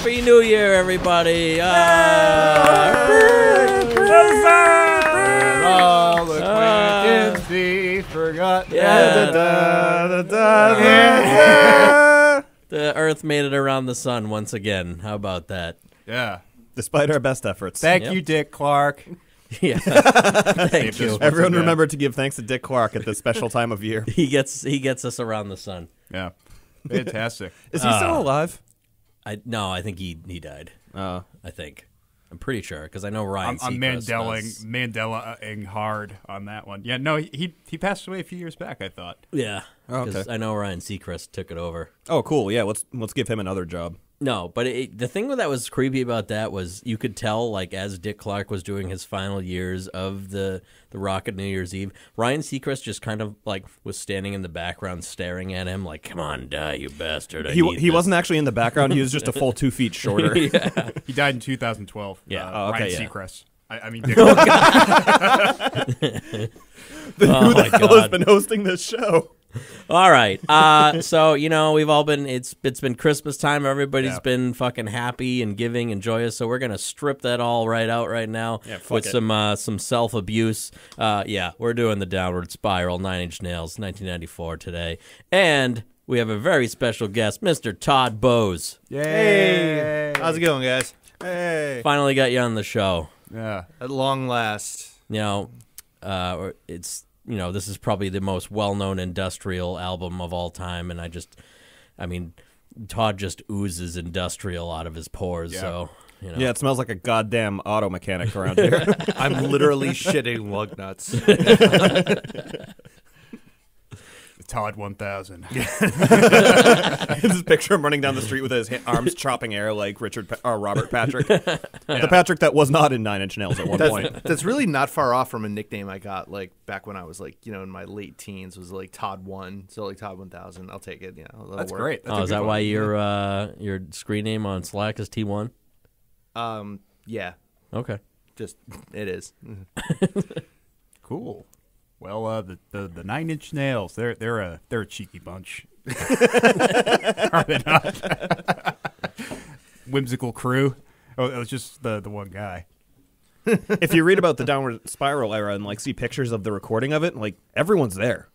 Happy New Year, everybody! Uh, All the Ah. da. the Earth made it around the sun once again. How about that? Yeah. Despite our best efforts. Thank Yep. you, Dick Clark. Yeah, thank you. Everyone again. remember to give thanks to Dick Clark at this special time of year. He gets he gets us around the sun. Yeah. Fantastic. Is he still alive? I no, I think he he died. Uh, I think. I'm pretty sure because I know Ryan. I'm, I'm Mandeling, does- Mandela-ing hard on that one. Yeah, no, he he passed away a few years back, I thought. Yeah, Oh, 'cause okay. I know Ryan Seacrest took it over. oh, cool. Yeah, let's let's give him another job. No, but it, the thing that was creepy about that was you could tell, like, as Dick Clark was doing his final years of the the Rockin' New Year's Eve, Ryan Seacrest just kind of like was standing in the background, staring at him, like, "Come on, die, you bastard!" I He he this." wasn't actually in the background. He was just a full two feet shorter. He died in 2012. Yeah. Uh, Oh, okay, Ryan yeah. Seacrest. I, I mean, Dick Clark. Oh Who the my hell has been hosting this show? All right. Uh, so you know we've all been it's it's been Christmas time. Everybody's Yeah. been fucking happy and giving and joyous. So we're gonna strip that all right out right now Yeah, fuck with it. some uh, some self abuse. Uh, yeah, we're doing the downward spiral. Nine Inch Nails, 1994 today, and we have a very special guest, Mr. Todd Bowes. Yay! How's it going, guys? Hey. Finally got you on the show. Yeah. At long last. You know, uh, it's you know this is probably the most well known industrial album of all time, and I just, I mean, Todd just oozes industrial out of his pores. Yeah. So you know, Yeah, it smells like a goddamn auto mechanic around here. I'm literally shitting lug nuts. Todd 1000. this picture him running down the street with his arms chopping air like Richard pa- or Robert Patrick, the Patrick that was not in Nine Inch Nails at one point. That's, that's really not far off from a nickname I got like back when I was like you know in my late teens was like Todd One, so like Todd One Thousand. I'll take it. Yeah, that'll That's work. great. That's oh, is that one. why your uh, your screen name on Slack is T one? Um, yeah, Okay. just it is. Cool. Well, uh, the, the the Nine Inch Nails, they're they're a they're a cheeky bunch. Are they not? Whimsical crew. Oh, it was just the the one guy. if you read about the downward spiral era and like see pictures of the recording of it, like everyone's there.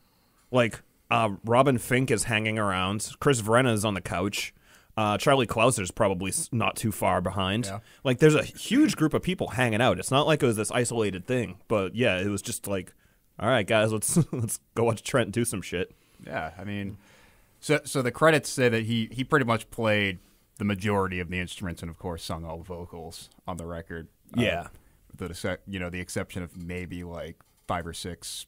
Like uh, Robin Finck is hanging around. Chris Vrenna is on the couch. Uh, Charlie Clouser's probably not too far behind. Yeah. Like there's a huge group of people hanging out. It's not like it was this isolated thing, but yeah, it was just like, all right, guys, let's let's go watch Trent do some shit. Yeah, I mean, so so the credits say that he he pretty much played the majority of the instruments and of course sung all the vocals on the record. Uh, Yeah. with the you know the exception of maybe like five or six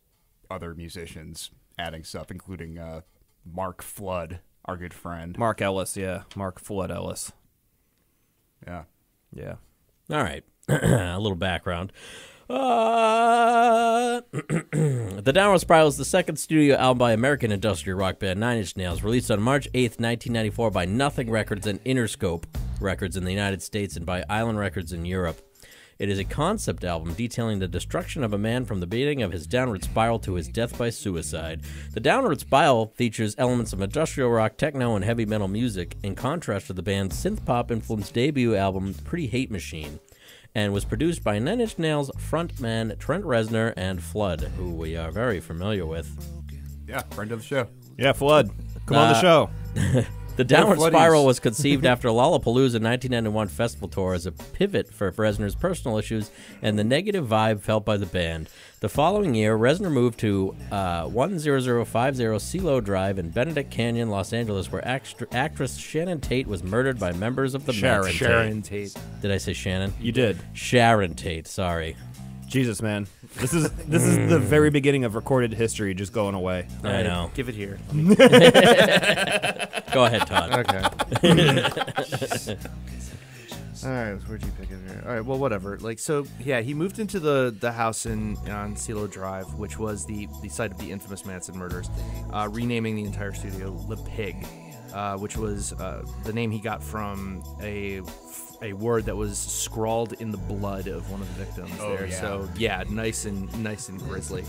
other musicians adding stuff, including uh, Mark Flood, our good friend. Mark Ellis, yeah, Mark Flood Ellis, Yeah. yeah. All right. a little background. Uh, the Downward Spiral is the second studio album by American industrial rock band Nine Inch Nails, released on March 8th, 1994 by Nothing Records and Interscope Records in the United States and by Island Records in Europe. It is a concept album detailing the destruction of a man from the beginning of his downward spiral to his death by suicide. The downward spiral features elements of industrial rock, techno, and heavy metal music, in contrast to the band's synth pop influenced debut album, Pretty Hate Machine, and was produced by Nine Inch Nails frontman Trent Reznor and Flood, who we are very familiar with. Yeah, friend of the show. Yeah, Flood, come on the Uh, show. The Downward Floodies. Spiral was conceived after Lollapalooza 1991 festival tour as a pivot for Reznor's personal issues and the negative vibe felt by the band. The following year, Reznor moved to uh, 10050 Cielo Drive in Benedict Canyon, Los Angeles, where act- actress Shannon Tate was murdered by members of the Sharon Mets. Sharon Tate. Did I say Shannon? You did. Sharon Tate, sorry. Jesus, man. This is this is the very beginning of recorded history just going away. I know. Give it here. Go ahead, Todd. Okay. All right, where'd you pick it here? All right, well, whatever. Like, so yeah, he moved into the the house in on Cielo Drive, which was the the site of the infamous Manson murders, uh, renaming the entire studio Le Pig, uh, which was uh, the name he got from a a word that was scrawled in the blood of one of the victims Oh, there. yeah. So yeah, nice and nice and grisly.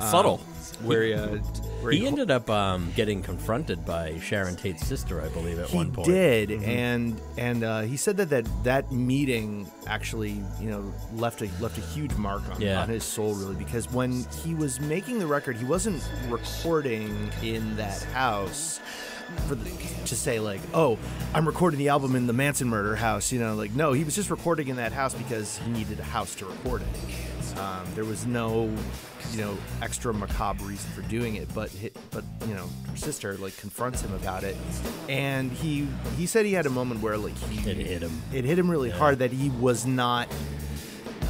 Subtle. where uh, where He ended up um, getting confronted by Sharon Tate's sister, I believe, at one point. He did, and and uh, he said that, that that meeting actually, you know, left a left a huge mark on, Yeah. on his soul, really, because when he was making the record, he wasn't recording in that house for the, to say like, oh, I'm recording the album in the Manson murder house, you know, like no, he was just recording in that house because he needed a house to record it. Um, there was no, you know, extra macabre reason for doing it, but but you know, her sister like confronts him about it, and he he said he had a moment where like he It hit him. it hit him really hard that he was not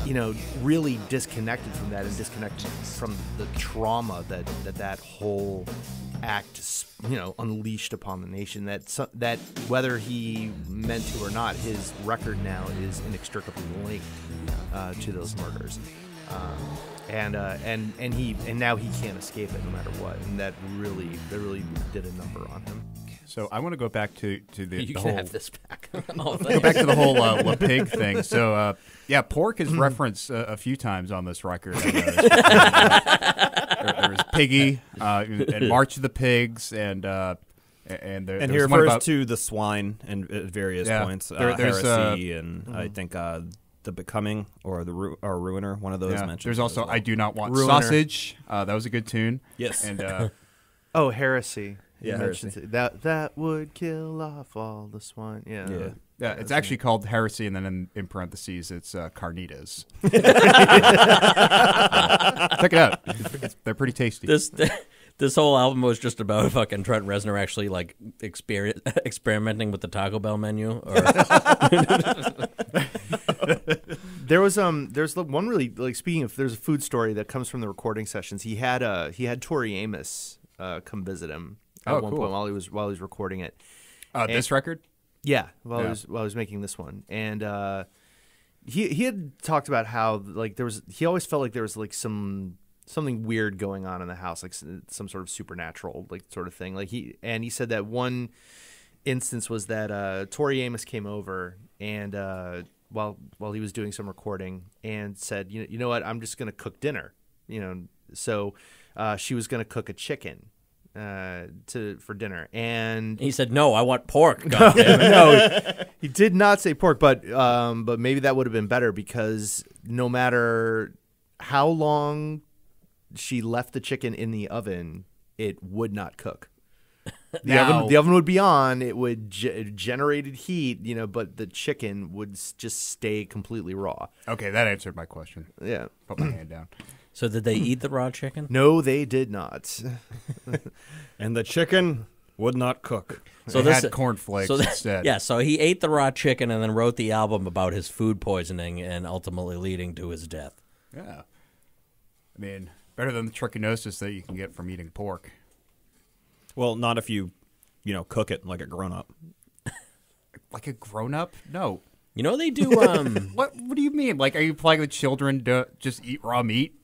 you know really disconnected from that and disconnected from the trauma that that that whole act you know unleashed upon the nation that so, that whether he meant to or not his record now is inextricably linked uh, to those murders um, and uh, and and he and now he can't escape it no matter what and that really that really did a number on him So I want to go back to to the, You the can whole have this back. Oh, go back to the whole uh, La Pig thing. So uh, yeah, pork is referenced uh, a few times on this record. I noticed. there, there was Piggy uh, and March of the Pigs, and uh, and there, And there he refers about, to the swine and at various Yeah. points. There- uh, there's, heresy and I think uh, the becoming or the ru- or ruiner. One of those yeah, mentioned. there's also well. I do not want Ruiner. sausage. Uh, that was a good tune. Yes. and uh, Oh, heresy. Yeah, heresy. That that would kill off all the swine. Yeah. Yeah. Yeah, it's actually called heresy, and then in, in parentheses it's uh, carnitas. Check it out; It's- they're pretty tasty. this this whole album was just about fucking Trent Reznor actually like exper- experimenting with the Taco Bell menu. Or There was um there's one really like speaking of there's a food story that comes from the recording sessions. He had uh he had Tori Amos uh come visit him at Oh, one cool. point while he was while he was recording it. uh, this record. Yeah, while I Yeah. was while I was making this one, and uh, he he had talked about how like there was he always felt like there was like some something weird going on in the house, like s- some sort of supernatural like sort of thing. Like he and he said that one instance was that uh, Tori Amos came over and uh, while while he was doing some recording and said, you know, you know what, I'm just gonna cook dinner, you know. So uh, she was gonna cook a chicken uh, to for dinner, and he said, "No, I want pork." God no, he did not say pork, but um, but maybe that would have been better because no matter how long she left the chicken in the oven, it would not cook. The Now- oven, the oven would be on. It would ge- generated heat, you know, but the chicken would s- just stay completely raw. Okay, that answered my question. Yeah. Put my hand down. So did they eat the raw chicken? No, they did not. and the chicken would not cook. So They this had cornflakes so that- instead. Yeah, so he ate the raw chicken and then wrote the album about his food poisoning and ultimately leading to his death. Yeah. I mean, better than the trichinosis that you can get from eating pork. Well, not if you, you know, cook it like a grown up. Like a grown up? No. You know they do. Um, What What do you mean? Like, are you playing with children to just eat raw meat?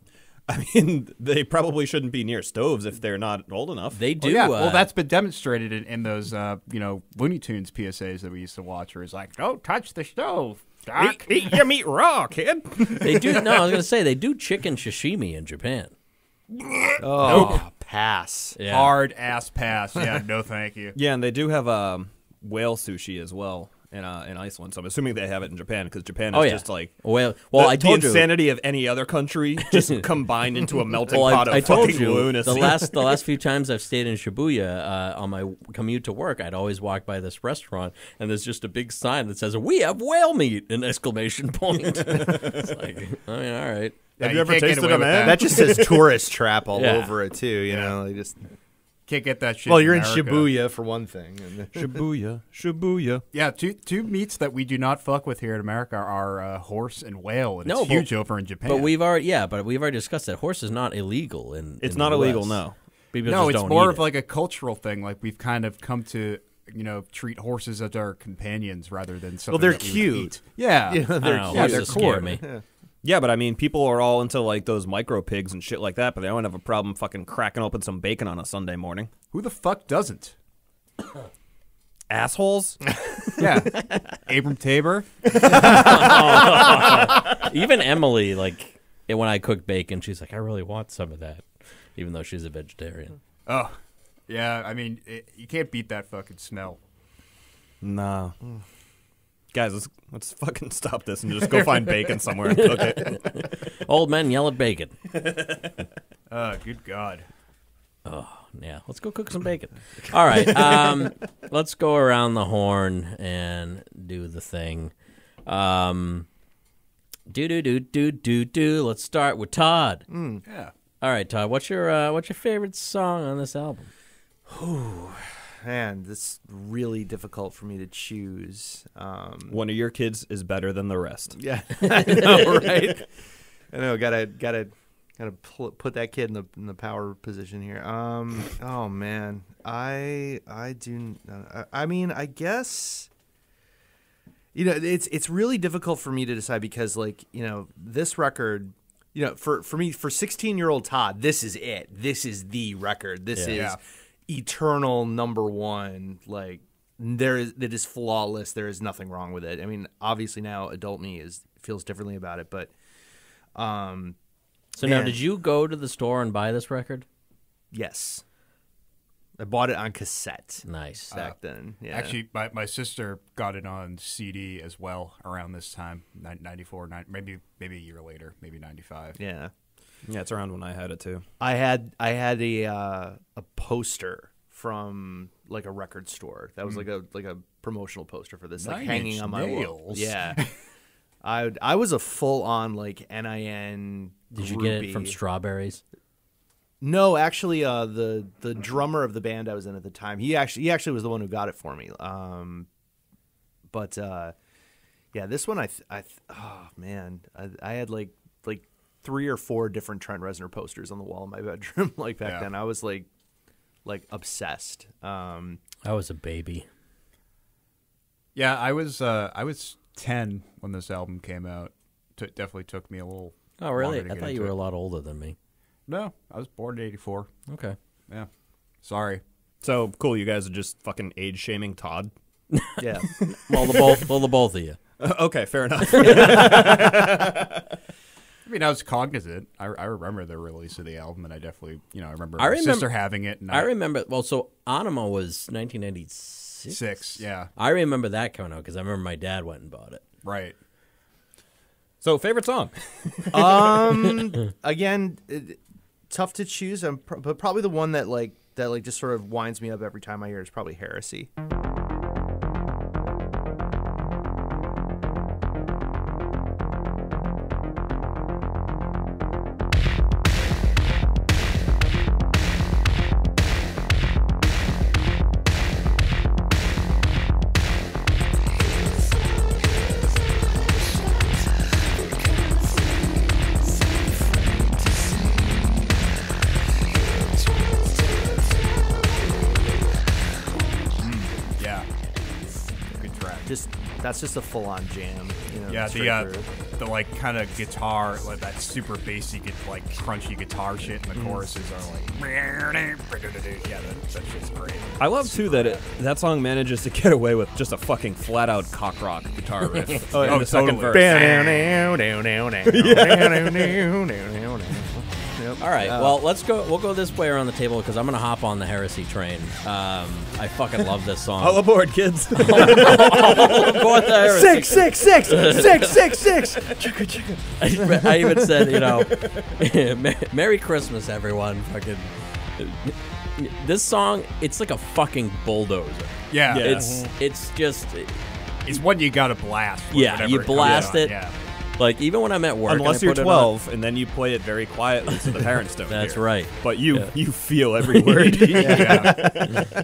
I mean, they probably shouldn't be near stoves if they're not old enough. they do. Oh, yeah. uh, well, that's been demonstrated in, in those, uh, you know, Looney Tunes PSAs that we used to watch, where it's like, "Don't touch the stove." Doc. eat, eat your meat raw, kid. they do. No, I was gonna say they do chicken sashimi in Japan. Oh, pass. Yeah. Hard ass pass. Yeah, no, thank you. yeah, and they do have um, whale sushi as well in uh, in Iceland. So I'm assuming they have it in Japan because Japan is Oh yeah. just like well, well, the, I told the you. insanity of any other country just combined into a melting Well, pot of I, I told fucking you lunacy. the last the last few times I've stayed in Shibuya uh, on my commute to work, I'd always walk by this restaurant, and there's just a big sign that says "We have whale meat!" An exclamation point. it's like, I mean, all right. Yeah, Have you ever tasted away a man? That just says tourist trap all Yeah. over it too. You know, like just Can't get that shit. well, you're in America. Shibuya for one thing. And Shibuya, Shibuya. Yeah, two two meats that we do not fuck with here in America are uh, horse and whale, and No, it's but- huge over in Japan. But we've already yeah, but we've already discussed that horse is not illegal in. It's in not the illegal, US. no. People no, just it's don't more of it. like a cultural thing. Like we've kind of come to you know treat horses as our companions rather than something. Well, they're that we would cute. eat. Yeah, Yeah, I don't they're know. yeah, they're scare cool. me. Yeah, but I mean, people are all into like those micro pigs and shit like that, but they don't have a problem fucking cracking open some bacon on a Sunday morning. Who the fuck doesn't? Assholes. Yeah, Abram Tabor. Even Emily, like when I cook bacon, she's like, "I really want some of that." even though she's a vegetarian. Oh, yeah. I mean, it, you can't beat that fucking smell. Nah. Mm. Guys, let's let's fucking stop this and just go find bacon somewhere and cook it. Old men yell at bacon. Oh, good God. Oh yeah, let's go cook some bacon. All right, um, let's go around the horn and do the thing. Um, do do do do do do. Let's start with Todd. Yeah. All right, Todd. What's your uh, what's your favorite song on this album? Man, this is really difficult for me to choose. Um, One of your kids is better than the rest. yeah, I know, right? I know. Gotta gotta gotta pl- put that kid in the in the power position here. Um. Oh man, I I do. Uh, I I mean, I guess. You know, it's it's really difficult for me to decide because, like, you know, this record, you know, for for me, for sixteen year old Todd, this is it. This is the record. This Yeah. is Yeah. Eternal number one. Like, there is it is flawless. There is nothing wrong with it. I mean, obviously now adult me is feels differently about it, but um, So now, did you go to the store and buy this record? yes, I bought it on cassette Nice. back then. Yeah, Actually, my, my sister got it on CD as well around this time, 94, nine, maybe maybe a year later, maybe 95. yeah. Yeah, it's around when I had it too. I had I had a uh, a poster from like a record store that was like a like a promotional poster for this, like Nine hanging Inch on my wall. Yeah, I I was a full on like NIN. Did you get it from Strawberries? No, actually, uh, the the drummer of the band I was in at the time, he actually he actually was the one who got it for me. Um, but uh, yeah, this one I th- I th- oh man, I, I had like like three or four different Trent Reznor posters on the wall in my bedroom. like back Yeah. then, I was like like obsessed. Um, I was a baby. Yeah, I was uh, I was 10 when this album came out. T- definitely took me a little. Oh, really? to I get thought you into were a lot older than me. No, I was born in 84. Okay. Yeah. Sorry. So cool, you guys are just fucking age shaming Todd. yeah, Well, the both, well, the both of you. okay, fair enough. I mean, I was cognizant. I, I remember the release of the album, and I definitely, you know, I remember I my remember- sister having it. And I remember. Well, so Ænima was 1996. six. Yeah, I remember that coming out because I remember my dad went and bought it. right. so favorite song? um, again, it, tough to choose. I'm pr- but probably the one that like that like just sort of winds me up every time I hear is probably Heresy. Just a full on jam. You know, Yeah, the uh, the like kind of guitar, like that super bassy, like crunchy guitar shit, and the Mm. choruses are like, yeah, that, that shit's great. I love too that it, that song manages to get away with just a fucking flat out cock rock guitar riff. Oh, in the second verse. Yep. All right. Uh, well, let's go. We'll go this way around the table because I'm gonna hop on the heresy train. Um, I fucking love this song. All aboard, kids. Go with the heresy. six, six, six, six, six. I even said, you know, Merry Christmas, everyone. Fucking. This song, it's like a fucking bulldozer. Yeah, Yeah. It's it's just it's one you gotta blast. Yeah, you blast on. it. Yeah, like even when I'm at work. Unless you're put it on- 12, and then you play it very quietly so the parents don't That's hear. right. But you Yeah. you feel every word. yeah.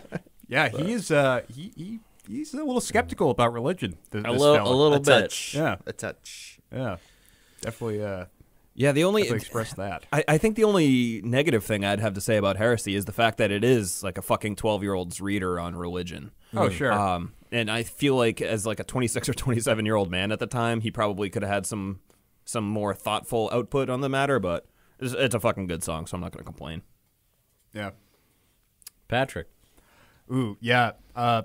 yeah, he's uh he, he he's a little skeptical about religion. Th- A this little, fella. a little a bit. touch. Yeah. a touch. Yeah, definitely. Uh, yeah, the only definitely express that. I, I think the only negative thing I'd have to say about heresy is the fact that it is like a fucking 12 year old's reader on religion. Oh sure. Um, and I feel like as like a 26 or 27 year old man at the time, he probably could have had some some more thoughtful output on the matter. But it's, it's a fucking good song, so I'm not going to complain. yeah. Patrick. Ooh, yeah. Uh,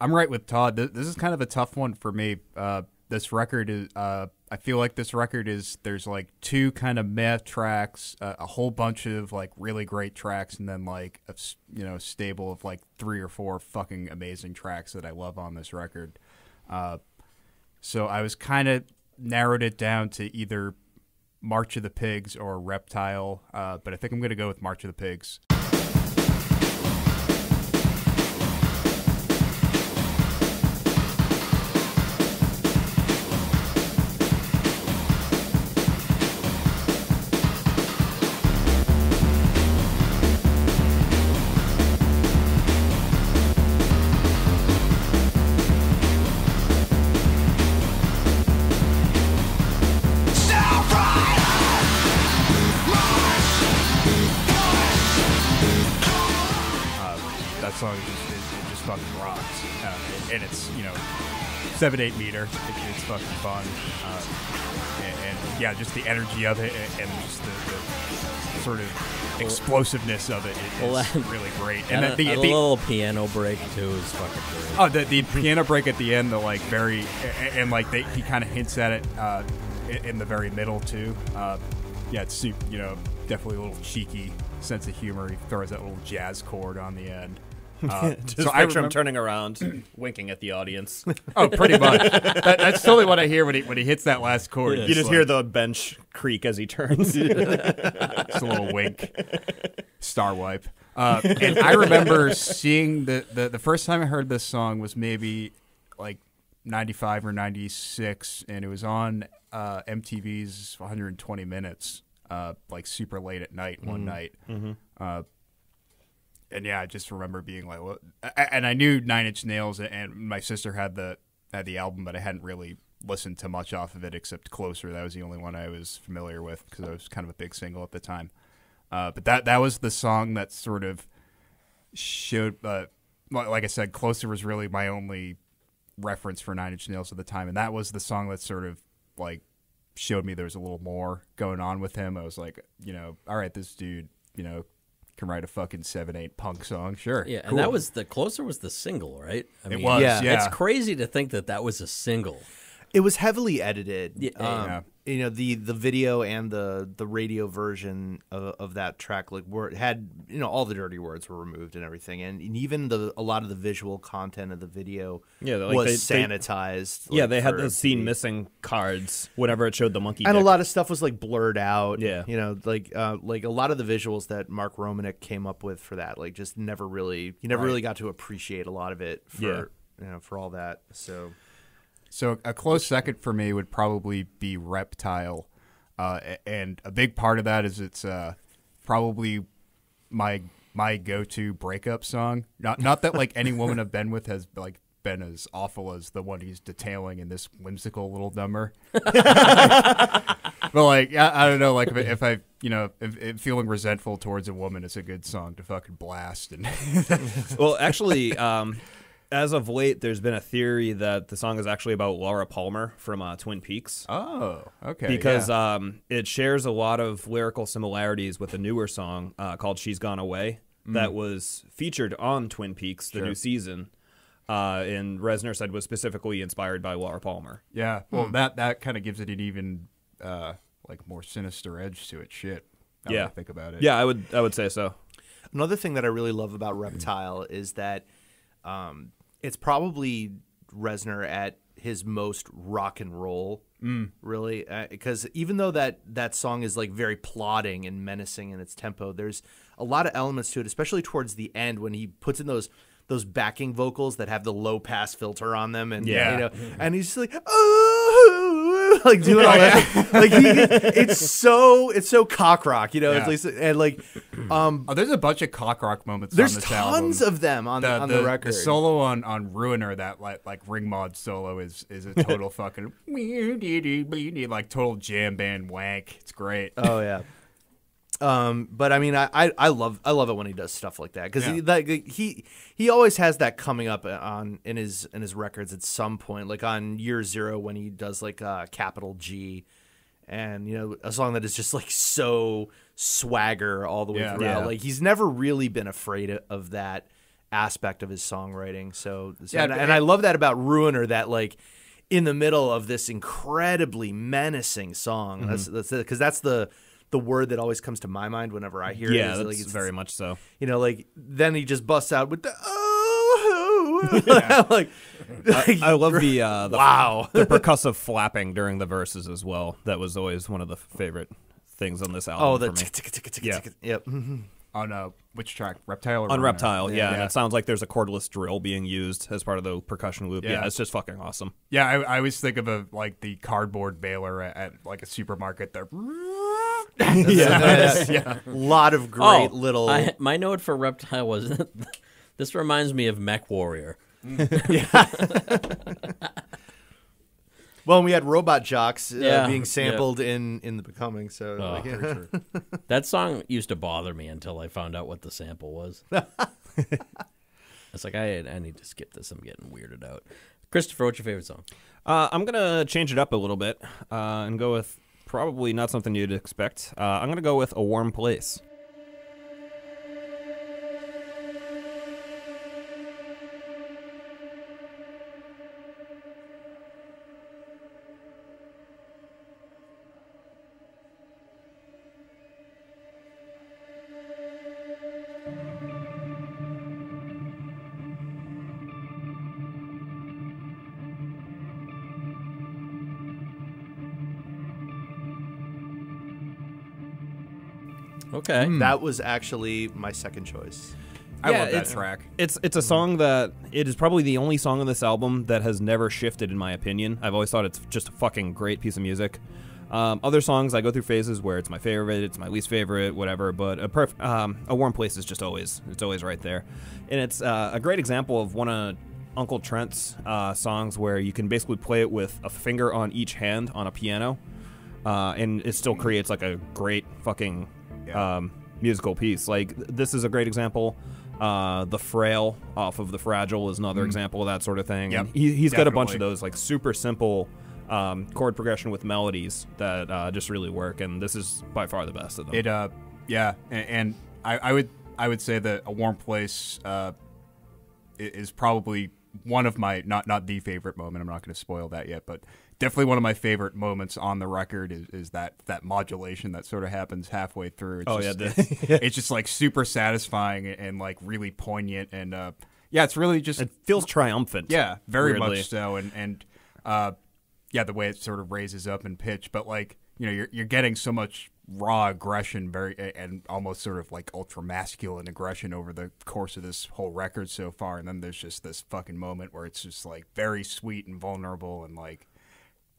I'm right with Todd. Th- This is kind of a tough one for me. Uh, this record is. Uh, I feel like this record is there's like two kind of meh tracks, uh, a whole bunch of like really great tracks, and then like a you know stable of like three or four fucking amazing tracks that I love on this record. Uh, so I was kind of narrowed it down to either March of the Pigs or Reptile, uh, but I think I'm gonna go with March of the Pigs. Seven eight meter. It, it's fucking fun, uh, and, and yeah, just the energy of it, and, and just the, the sort of explosiveness of it is really great. And, And, the, the, the- little piano break too is fucking great. Oh, the, the piano break at the end, the like very, and, and like they, he kind of hints at it uh, in, in the very middle too. Uh, yeah, it's you know definitely a little cheeky sense of humor. He throws that little jazz chord on the end. Uh, so I picture him turning around, winking at the audience. oh, pretty much. that, that's totally what I hear when he when he hits that last chord. you just hear the bench creak as he turns. Just a little wink. Star wipe. Uh, and I remember seeing the, the the first time I heard this song was maybe like 95 or 96 and it was on uh, MTV's 120 minutes uh, like super late at night one night. Uh, and yeah, I just remember being like, what? and I knew Nine Inch Nails, and my sister had the had the album, but I hadn't really listened to much off of it except Closer. That was the only one I was familiar with because I was kind of a big single at the time. Uh, but that that was the song that sort of showed. Uh, like I said, Closer was really my only reference for Nine Inch Nails at the time, and that was the song that sort of like showed me there was a little more going on with him. I was like, you know, all right, this dude, you know, can write a fucking seven eight punk song, sure. Yeah, and that was the closer was the single, right? I it was, Yeah. yeah. It's crazy to think that that was a single. It was heavily edited. Yeah, um, yeah. You know the the video and the the radio version of, of that track like were had you know all the dirty words were removed and everything and, and even the a lot of the visual content of the video Yeah, like was they- they- sanitized. yeah, they had the scene missing cards whenever it showed the monkey. and a lot of stuff was like blurred out. Yeah. you know, like uh, like a lot of the visuals that Mark Romanek came up with for that, like just never really you never Right. really got to appreciate a lot of it for Yeah. you know for all that. So So a close second for me would probably be Reptile, uh, and a big part of that is it's uh, probably my my go to breakup song. Not not that like any woman I've been with has like been as awful as the one he's detailing in this whimsical little number. but like I, I don't know, like if, if I you know if, if feeling resentful towards a woman is a good song to fucking blast and well, actually, um, as of late, there's been a theory that the song is actually about Laura Palmer from uh, Twin Peaks. oh okay because yeah. um, it shares a lot of lyrical similarities with a newer song uh, called "She's Gone Away" that was featured on Twin Peaks, the Sure. new season. Uh, and Reznor said was specifically inspired by Laura Palmer. Yeah, well, that that kind of gives it an even uh, like more sinister edge to it. Shit. now that Yeah. I think about it. Yeah, I would I would say so. Another thing that I really love about Reptile is that um, it's probably Reznor at his most rock and roll, mm. really. Uh, because even though that that song is like very plodding and menacing in its tempo, there's a lot of elements to it, especially towards the end when he puts in those those backing vocals that have the low pass filter on them, and Yeah. you know, and he's just like, oh, like doing all that. like he, it's so it's so cock rock, you know. Yeah. At least and like, um, Oh, there's a bunch of cock rock moments. there's on this tons album. of them on the, the, on the, record. solo on, on Ruiner, that like like ring mod solo is is a total fucking You need like total jam band wank. It's great. oh yeah. Um, but I mean, I, I, I love I love it when he does stuff like that because Yeah. he that, he he always has that coming up on in his in his records at some point, like on Year Zero when he does like uh, Capital G, and you know a song that is just like so swagger all the way Yeah. throughout. Yeah. Like he's never really been afraid of- of that aspect of his songwriting. So, so Yeah, and, and I love that about Ruiner that like in the middle of this incredibly menacing song. That's that's because that's the the word that always comes to my mind whenever I hear yeah, it. is, that's like, it's- very much so. you know, like then he just busts out with the oh, like, like, I love the uh, the, wow. the percussive flapping during the verses as well. That was always one of the favorite things on this album Oh, the for me. tick, tick, tick, tick, tick, Yeah. tick. Yep. mhm. On uh, which track? Reptile or on Reptile, yeah, and it sounds like there's a cordless drill being used as part of the percussion loop. Yeah, Yeah. it's just fucking awesome. Yeah, I, I always think of a like the cardboard baler at, at like a supermarket. The yeah. yeah, lot of great oh, little. I, my note for Reptile was this reminds me of Mech Warrior. well, we had Robot Jox uh, Yeah, being yeah. sampled in in the Becoming. So Oh, like, yeah. That song used to bother me until I found out what the sample was. it's like I I need to skip this. I'm getting weirded out. Christopher, what's your favorite song? Uh, I'm gonna change it up a little bit uh, and go with probably not something you'd expect. Uh, I'm gonna go with a warm place. Okay. that was actually my second choice. I Yeah, love that it's- track. It's it's a song that it is probably the only song on this album that has never shifted in my opinion. I've always thought it's just a fucking great piece of music. Um, other songs I go through phases where it's my favorite, it's my least favorite, whatever. But a perf- um, a warm place is just always it's always right there, and it's uh, a great example of one of Uncle Trent's uh, songs where you can basically play it with a finger on each hand on a piano, uh, and it still creates like a great fucking Yeah. um, musical piece. Like this is a great example. Uh, the frail off of the fragile is another example of that sort of thing. Yep, And he, he's got a bunch of those like super simple um, chord progression with melodies that uh, just really work. And this is by far the best of them. It uh, yeah, and, and I, I would I would say that a warm place uh, is probably one of my not not the favorite moment. I'm not going to spoil that yet, but definitely one of my favorite moments on the record is, is that that modulation that sort of happens halfway through. It's Oh, just, yeah, it's, it's just like super satisfying and like really poignant and uh, yeah, it's really just it feels triumphant. yeah, very weirdly. much so, and and uh, yeah, the way it sort of raises up in pitch, but like you know, you're you're getting so much raw aggression, very and almost sort of like ultra masculine aggression over the course of this whole record so far, and then there's just this fucking moment where it's just like very sweet and vulnerable, and like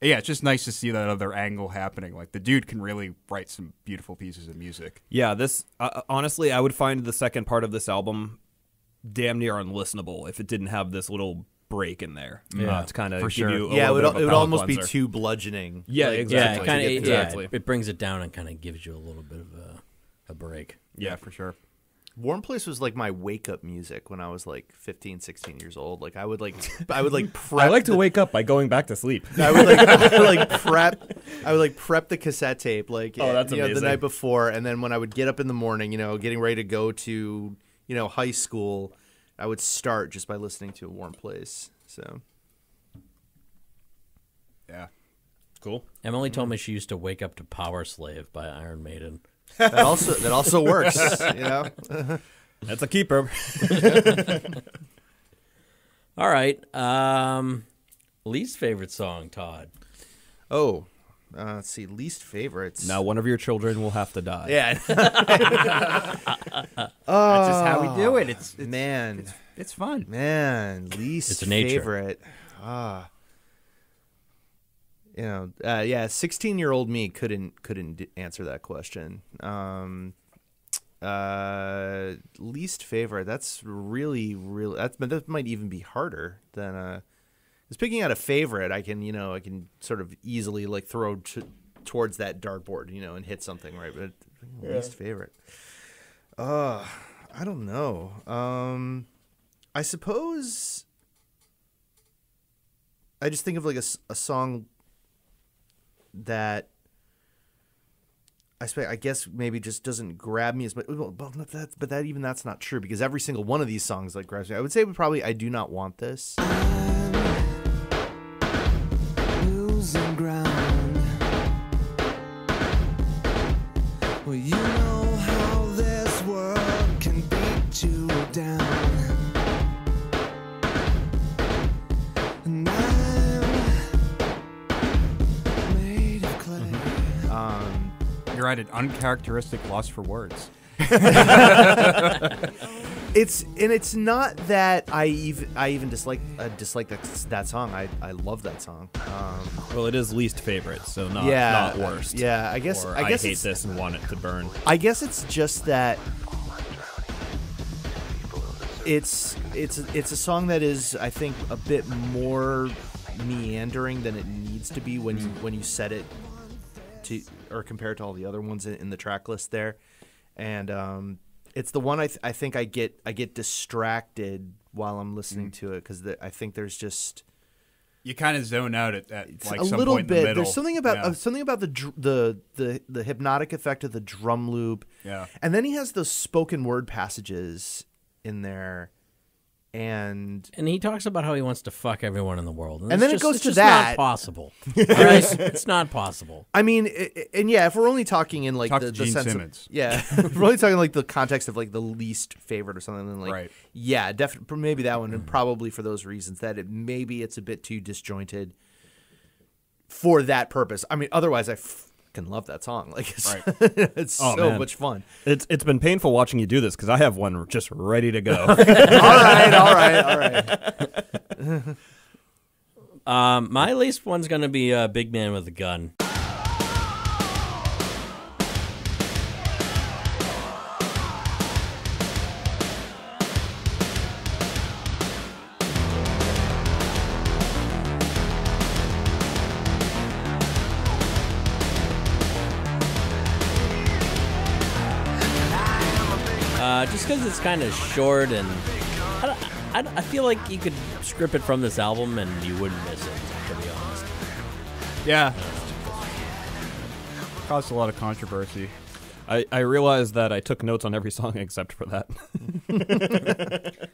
yeah, it's just nice to see that other angle happening. Like the dude can really write some beautiful pieces of music. Yeah, this uh, honestly, I would find the second part of this album damn near unlistenable if it didn't have this little break in there Yeah, uh, to kind of for give sure. you a yeah, it would, of a it would palate almost be too bludgeoning. Yeah, Like, exactly. Yeah, it kind of get yeah, it brings it down and kind of gives you a little bit of a, a break. Yeah, for sure. Warm Place was like my wake up music when I was like 15, 16 years old. Like I would like I would like prep I like to the- wake up by going back to sleep. I would like, I would like prep. I would like prep the cassette tape, like Oh, that's you know, the night before, and then when I would get up in the morning, you know, getting ready to go to you know high school, I would start just by listening to a warm place. So Yeah. Cool. Emily told mm-hmm. me she used to wake up to Power Slave by Iron Maiden. That also that also works. You know, That's a keeper. All right. Um, least favorite song, Todd. oh, uh, let's see, least favorites. now one of your children will have to die. yeah, That's just how we do it. It's, it's man, it's fun. man, least It's nature. favorite. Ah. You know, uh, yeah, sixteen-year-old me couldn't couldn't d- answer that question. Um, uh, least favorite. That's really, really. That's that might even be harder than uh. Is picking out a favorite. I can, you know, I can sort of easily like throw t- towards that dartboard, you know, and hit something right. But least favorite. Uh, I don't know. Um, I suppose. I just think of like a, a song that I spe- I guess maybe just doesn't grab me as much. Well, but that, but that even that's not true because every single one of these songs like grabs me. I would say probably I do not want this. You're at an uncharacteristic loss for words. It's and it's not that I even I even dislike uh, dislike that that song. I I love that song. Um, Well, it is least favorite, so not yeah, not worst. Yeah, I guess Or I guess I hate this and want it to burn. I guess it's just that it's it's it's a song that is I think a bit more meandering than it needs to be when you when you set it to or compared to all the other ones in, in the track list there, and um, it's the one I th- I think I get I get distracted while I'm listening to it because I think there's just You kind of zone out at, at like a some little point bit. in the. There's something about yeah. uh, something about the dr- the the the hypnotic effect of the drum loop. Yeah. And then he has those spoken word passages in there, and And he talks about how he wants to fuck everyone in the world, and, And it's then it goes it's to just that. Not possible. All right? it's not possible. I mean, i- i- and yeah, if we're only talking in like Talk the, to the Gene sense Simmons. of yeah, if we're only talking like the context of like the least favorite or something, then like Right. yeah, definitely maybe that one, and mm. probably for those reasons that it maybe it's a bit too disjointed for that purpose. I mean, otherwise I fucking love that song. Like it's, Right. it's Oh, so man. much fun. It's it's been painful watching you do this because I have one just ready to go. all right, all right, all right. Um, my least one's gonna be uh, Big Man with a Gun. Uh, just because it's kind of short and I, I, I feel like you could strip it from this album and you wouldn't miss it. To be honest. Yeah. Caused a lot of controversy. I, I realized that I took notes on every song except for that.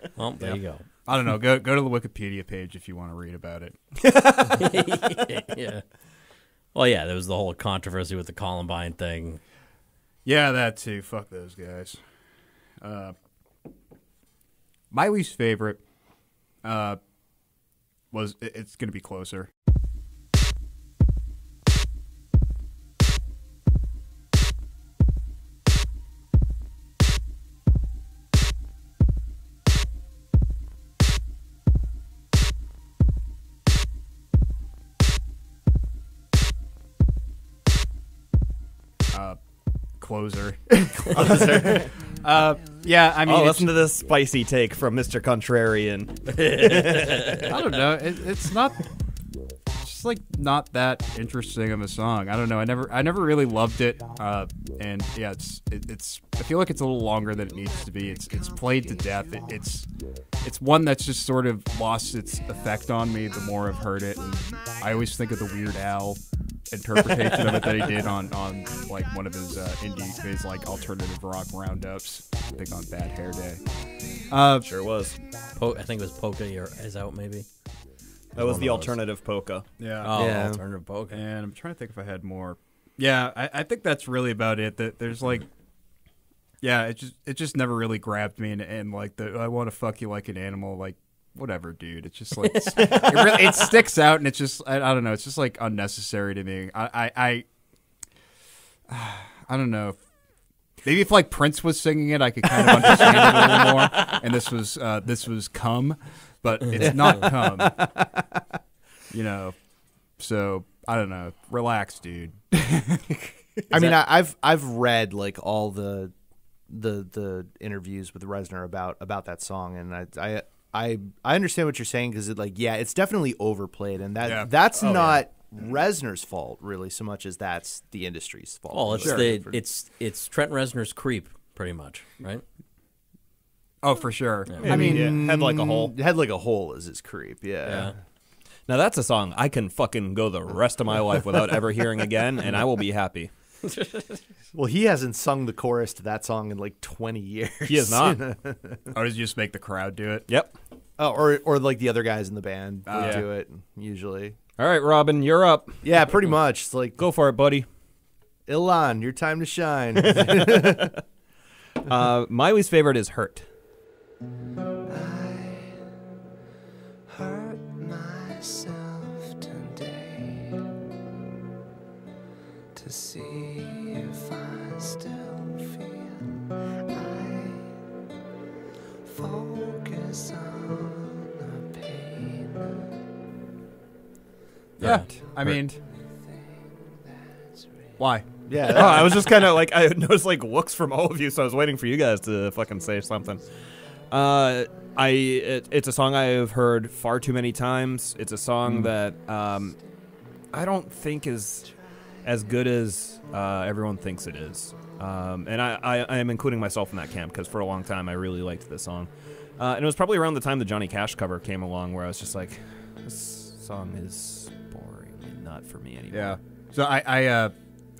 Well, there you go. I don't know. Go go to the Wikipedia page if you want to read about it. yeah. Well, yeah, there was the whole controversy with the Columbine thing. Yeah, that too. Fuck those guys. Uh, my least favorite uh, was it- it's going to be closer. Uh, closer. Uh, yeah, I mean, oh, listen to this spicy take from Mr. Contrarian. I don't know. It, it's not. Just like not that interesting of a song. I don't know. I never, I never really loved it. Uh, and yeah, it's, it, it's. I feel like it's a little longer than it needs to be. It's, it's played to death. It, it's, it's one that's just sort of lost its effect on me the more I've heard it. And I always think of the Weird Al interpretation of it that he did on, on like one of his uh, indie, his like alternative rock roundups. I think on Bad Hair Day. Uh, Sure it was. Po- I think it was Polka Your Eyes Out maybe. That was the of those. alternative polka. yeah. Oh, Yeah. alternative Polka. And I'm trying to think if I had more. Yeah, I, I think that's really about it. That there's like, yeah, it just it just never really grabbed me, and, and like the I want to fuck you like an animal, like whatever, dude. It's just like it, really, it sticks out, and it's just I, I don't know. It's just like unnecessary to me. I I I, I don't know. Maybe if like Prince was singing it, I could kind of understand it a little more. And this was uh, this was "Come," but it's not "Come." You know, so I don't know. Relax, dude. I mean, I, I've I've read like all the the the interviews with Reznor about about that song, and I I I, I understand what you're saying because it like yeah, it's definitely overplayed, and that Yeah. that's oh, not Reznor's fault really so much as that's the industry's fault. Well, it's really, the it's it's Trent Reznor's creep, pretty much, right? Oh, for sure. I mean, head like a hole. Head like a hole is his creep. Yeah. Yeah. Now that's a song I can fucking go the rest of my life without ever hearing again, and I will be happy. Well, he hasn't sung the chorus to that song in like 20 years. He is not. Or oh, does he just make the crowd do it? Yep. Oh, or or like the other guys in the band would yeah. do it usually. All right, Robin, you're up. Yeah, pretty much. It's like Go for it, buddy. Ilan, your time to shine. Uh, my least favorite is "Hurt." hurt myself today to to see Yeah. I mean, why? Yeah. oh, I was just kind of like I noticed like looks from all of you, so I was waiting for you guys to fucking say something. Uh, I it, it's a song I have heard far too many times. It's a song that um, I don't think is as good as uh, everyone thinks it is. Um, and I, I, I am including myself in that camp because for a long time I really liked this song. Uh, and it was probably around the time the Johnny Cash cover came along where I was just like, this song is not for me anymore. Yeah. So I I uh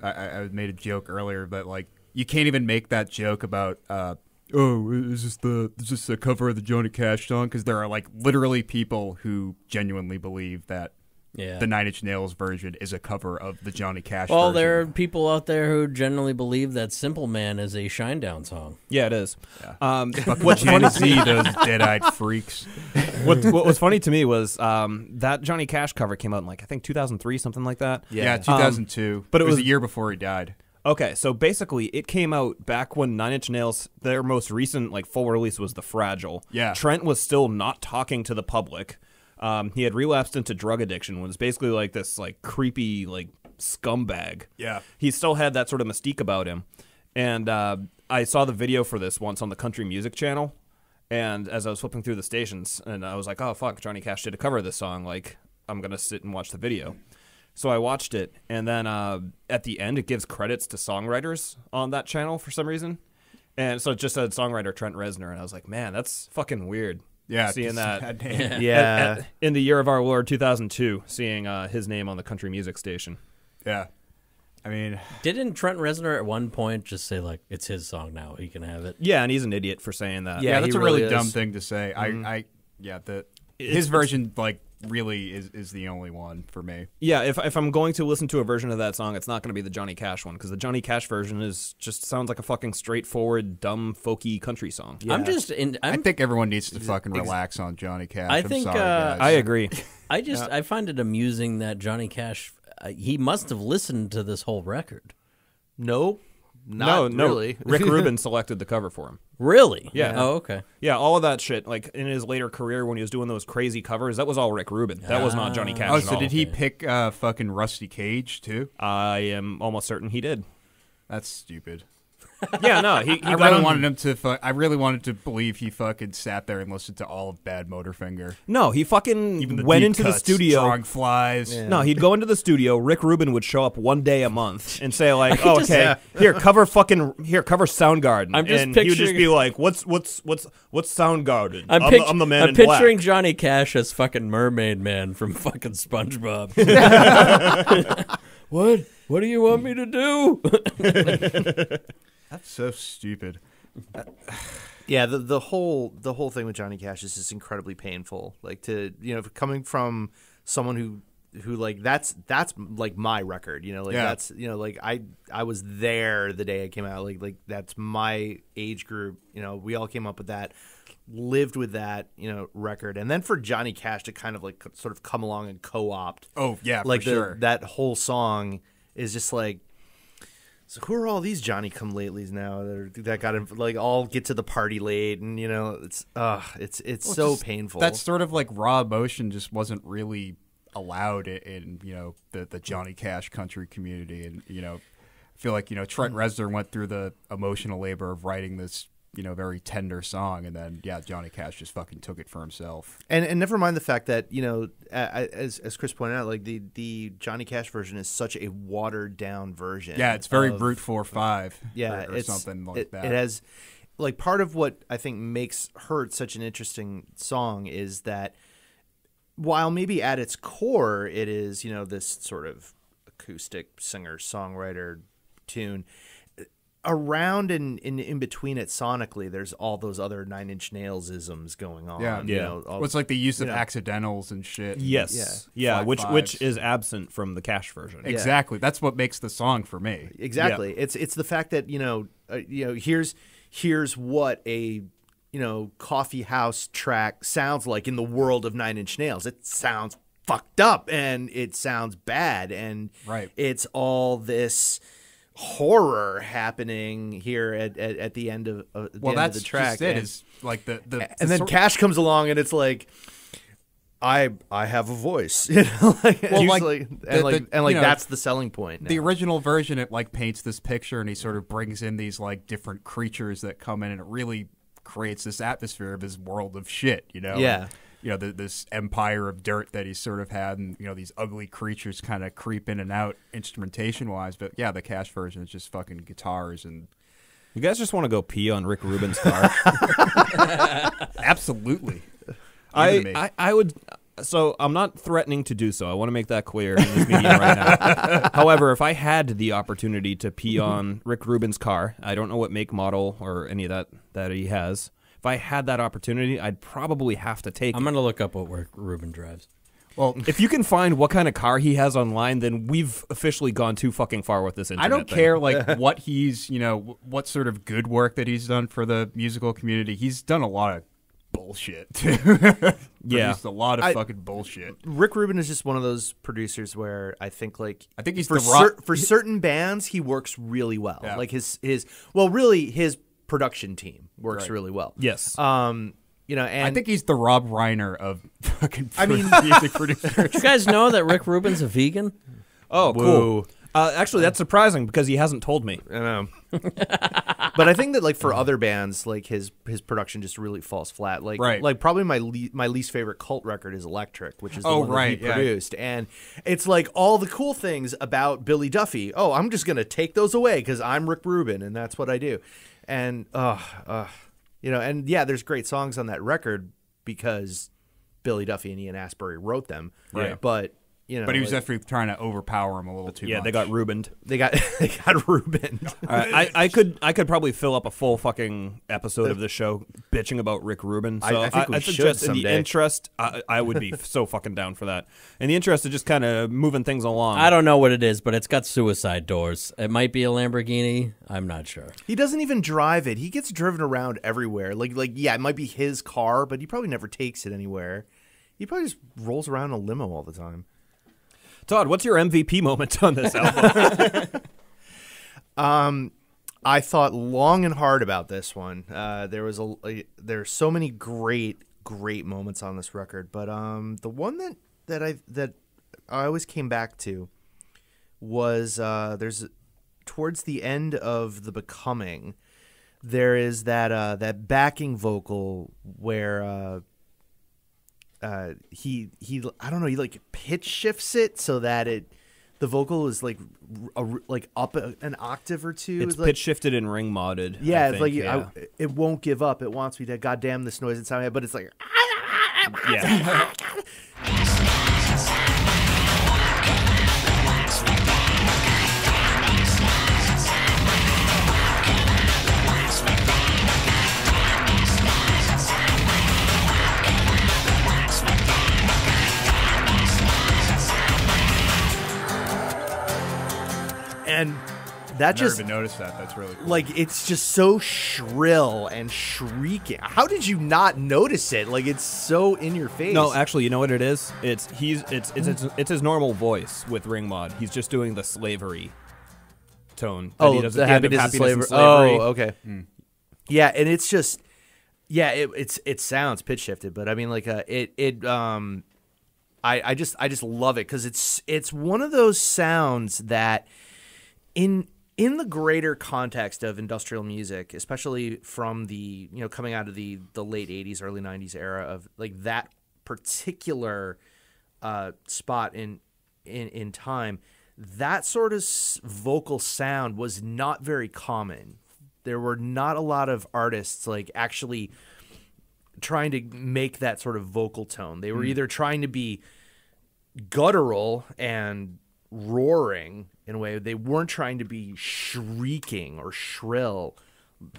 I, I made a joke earlier, but like you can't even make that joke about uh oh is this the is this a cover of the Johnny Cash song? Because there are like literally people who genuinely believe that Yeah. the Nine Inch Nails version is a cover of the Johnny Cash. well, version. there are people out there who generally believe that Simple Man is a Shinedown song. Yeah, it is. Yeah. Um, Fucking what's funny to Z, those dead-eyed freaks. what, what was funny to me was um, that Johnny Cash cover came out in like I think 2003, something like that. Yeah, Yeah. 2002. but it it was was- a year before he died. Okay, so basically, it came out back when Nine Inch Nails, their most recent like full release was The Fragile. Yeah. Trent was still not talking to the public. Um, he had relapsed into drug addiction. Was basically like this like creepy like scumbag. Yeah. He still had that sort of mystique about him. And uh, I saw the video for this once on the Country Music Channel. And as I was flipping through the stations, and I was like, "Oh fuck, Johnny Cash did a cover of this song. Like, I'm gonna sit and watch the video." So I watched it, and then uh, at the end, it gives credits to songwriters on that channel for some reason. And so it just said songwriter Trent Reznor, and I was like, man, that's fucking weird. Yeah, seeing that that name. Yeah. at- at- in the year of our Lord 2002, seeing uh, his name on the country music station. Yeah. I mean, Didn't Trent Reznor at one point just say like it's his song now, he can have it? Yeah, and he's an idiot for saying that. Yeah, yeah, that's a really really, dumb thing to say. I, I, yeah, the his version like really is is the only one for me. Yeah, if, if I'm going to listen to a version of that song, it's not going to be the Johnny Cash one because the Johnny Cash version is just sounds like a fucking straightforward, dumb, folky country song. I'm just in. I'm, i think everyone needs to fucking relax on Johnny Cash. I I'm think, sorry, uh, guys. I agree. I just I find it amusing that Johnny Cash uh, he must have listened to this whole record. no, not no, no. really. Rick Rubin selected the cover for him. Really? Yeah. Oh, okay. Yeah, all of that shit. Like in his later career when he was doing those crazy covers, that was all Rick Rubin. That was not Johnny Cash. oh, at so all. did he pick uh, fucking Rusty Cage too? I am almost certain he did. That's stupid. Yeah, no, he. he I got really on- wanted him to. Fu- I really wanted to believe he fucking sat there and listened to all of Bad Motorfinger. No, he fucking Even went deep into the studio. Drawing flies. Yeah. No, he'd go into the studio. Rick Rubin would show up one day a month and say like, "Oh, just- okay, Yeah. here, cover fucking here, cover Soundgarden." I'm just and he would just be like, "What's what's what's what's Soundgarden?" I'm, I'm, pic- the, I'm the man I'm in picturing black. Johnny Cash as fucking Mermaid Man from fucking SpongeBob. what? What do you want me to do? That's so stupid. Yeah, the the whole the whole thing with Johnny Cash is just incredibly painful. Like to you know coming from someone who who like that's that's like my record. You know, like Yeah. that's you know like I I was there the day it came out. Like like that's my age group. You know, we all came up with that, lived with that. You know, record, and then for Johnny Cash to kind of like sort of come along and co-opt Oh yeah, like the, sure. that whole song is just like so who are all these Johnny come latelys now that, are, that got like all get to the party late and you know it's uh it's it's Well, so just- painful That sort of like raw emotion just wasn't really allowed in you know the the Johnny Cash country community, and you know, I feel like you know Trent Mm. Reznor went through the emotional labor of writing this you know very tender song, and then yeah, Johnny Cash just fucking took it for himself. and and never mind the fact that you know as as Chris pointed out like the the Johnny Cash version is such a watered down version Yeah, it's very of- brute four five. yeah or, or it's something like it, that. it has like part of what i think makes hurt such an interesting song is that while maybe at its core it is you know this sort of acoustic singer songwriter tune around and in, in between it sonically there's all those other nine inch nails isms going on yeah, you Yeah. know, all- Well, it's like the use of know. accidentals and shit. Yes, Yeah. yeah, which fives. which is absent from the Cash version. exactly. That's what makes the song for me. Exactly. It's it's the fact that you know uh, you know here's here's what a you know coffee house track sounds like in the world of Nine Inch Nails. It sounds fucked up and it sounds bad and Right. it's all this horror happening here at, at, at the end of, uh, the well, end that's of the track just it. and, Is like the the the and then sort- Cash comes along and it's like I I have a voice, you know, like, and Well, like, the- and like the- and like you know, that's the selling point. the original version it like paints this picture and he sort of brings in these like different creatures that come in and it really creates this atmosphere of his world of shit you know Yeah. And, you know the, this empire of dirt that he's sort of had and you know these ugly creatures kind of creep in and out instrumentation wise but yeah the cash version is just fucking guitars and You guys just want to go pee on Rick Rubin's car? absolutely I, I I would. So I'm not threatening to do so. I want to make that clear in this meeting right now. However, if I had the opportunity to pee on Rick Rubin's car, I don't know what make, model, or any of that that he has. If I had that opportunity, I'd probably have to take. I'm it. gonna look up what Rick Rubin drives. well If you can find what kind of car he has online, then we've officially gone too fucking far with this. I don't thing. care like what he's you know what sort of good work that he's done for the musical community. He's done a lot of bullshit too. Yeah. Produced a lot of I- fucking bullshit. Rick Rubin is just one of those producers where I think like I think he's for the rock- for certain bands he works really well. Yeah. Like his his well really his production team works Right. really well. Yes. Um you know and I think he's the Rob Reiner of fucking I mean- music producers. Did you guys know that Rick Rubin's a vegan? oh, cool. Uh, actually, that's surprising because he hasn't told me. I know. but I think that like for other bands, like his his production just really falls flat. Like Right. like probably my le- my least favorite cult record is Electric, which is the Oh, one right, that he yeah. produced, and it's like all the cool things about Billy Duffy. Oh, I'm just gonna take those away because I'm Rick Rubin and that's what I do. And uh, uh, you know, and yeah, there's great songs on that record because Billy Duffy and Ian Astbury wrote them. Right. But you know, But he was like, definitely trying to overpower him a little too Yeah, much. they got Rubened. they got they got Rubin. I, I, I could I could probably fill up a full fucking episode of the show bitching about Rick Rubin. So I- I think we should suggest in the interest, I, I would be so fucking down for that. In the interest of just kind of moving things along. I don't know what it is, but it's got suicide doors. It might be a Lamborghini. I'm not sure. He doesn't even drive it. He gets driven around everywhere. Like like yeah, it might be his car, but he probably never takes it anywhere. He probably just rolls around in a limo all the time. Todd, what's your MVP moment on this album? I thought long and hard about this one. Uh, there was a, a there's so many great great moments on this record, but um, the one that that I that I always came back to was uh, there's towards the end of the Becoming, there is that uh, that backing vocal where. Uh, he he I don't know he like pitch shifts it so that it the vocal is like a, like up a, an octave or two. it's like, pitch shifted and ring modded. yeah, I it's think, like yeah. I, it won't give up. It wants me to goddamn this noise inside my head, but it's like yeah. and that Never just even noticed that. That's really cool. like it's just so shrill and shrieking. How did you not notice it? Like it's so in your face. No, actually, you know what it is? It's he's it's it's it's, it's his normal voice with ring mod. He's just doing the slavery tone. oh, he does the at the happiness, Happiness slavery. and Slavery. Oh, okay. Yeah, and it's just yeah, it, it's it sounds pitch shifted, but I mean like uh, it it um I I just I just love it because it's it's one of those sounds that in in the greater context of industrial music, especially from the you know coming out of the the late '80s, early '90s era of like that particular uh, spot in in in time, that sort of vocal sound was not very common. There were not a lot of artists like actually trying to make that sort of vocal tone. They were either trying to be guttural and roaring in a way. They weren't trying to be shrieking or shrill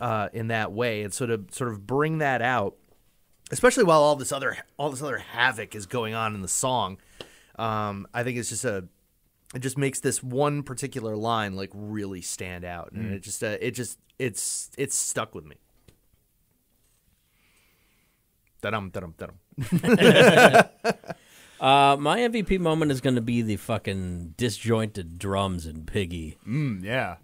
uh, in that way, and so to sort of bring that out, especially while all this other all this other havoc is going on in the song. Um, I think it's just a it just makes this one particular line like really stand out, and it just uh, it just it's it's stuck with me. Da-dum, da-dum, da-dum. Uh, my MVP moment is going to be the fucking disjointed drums in Piggy. Mm, yeah.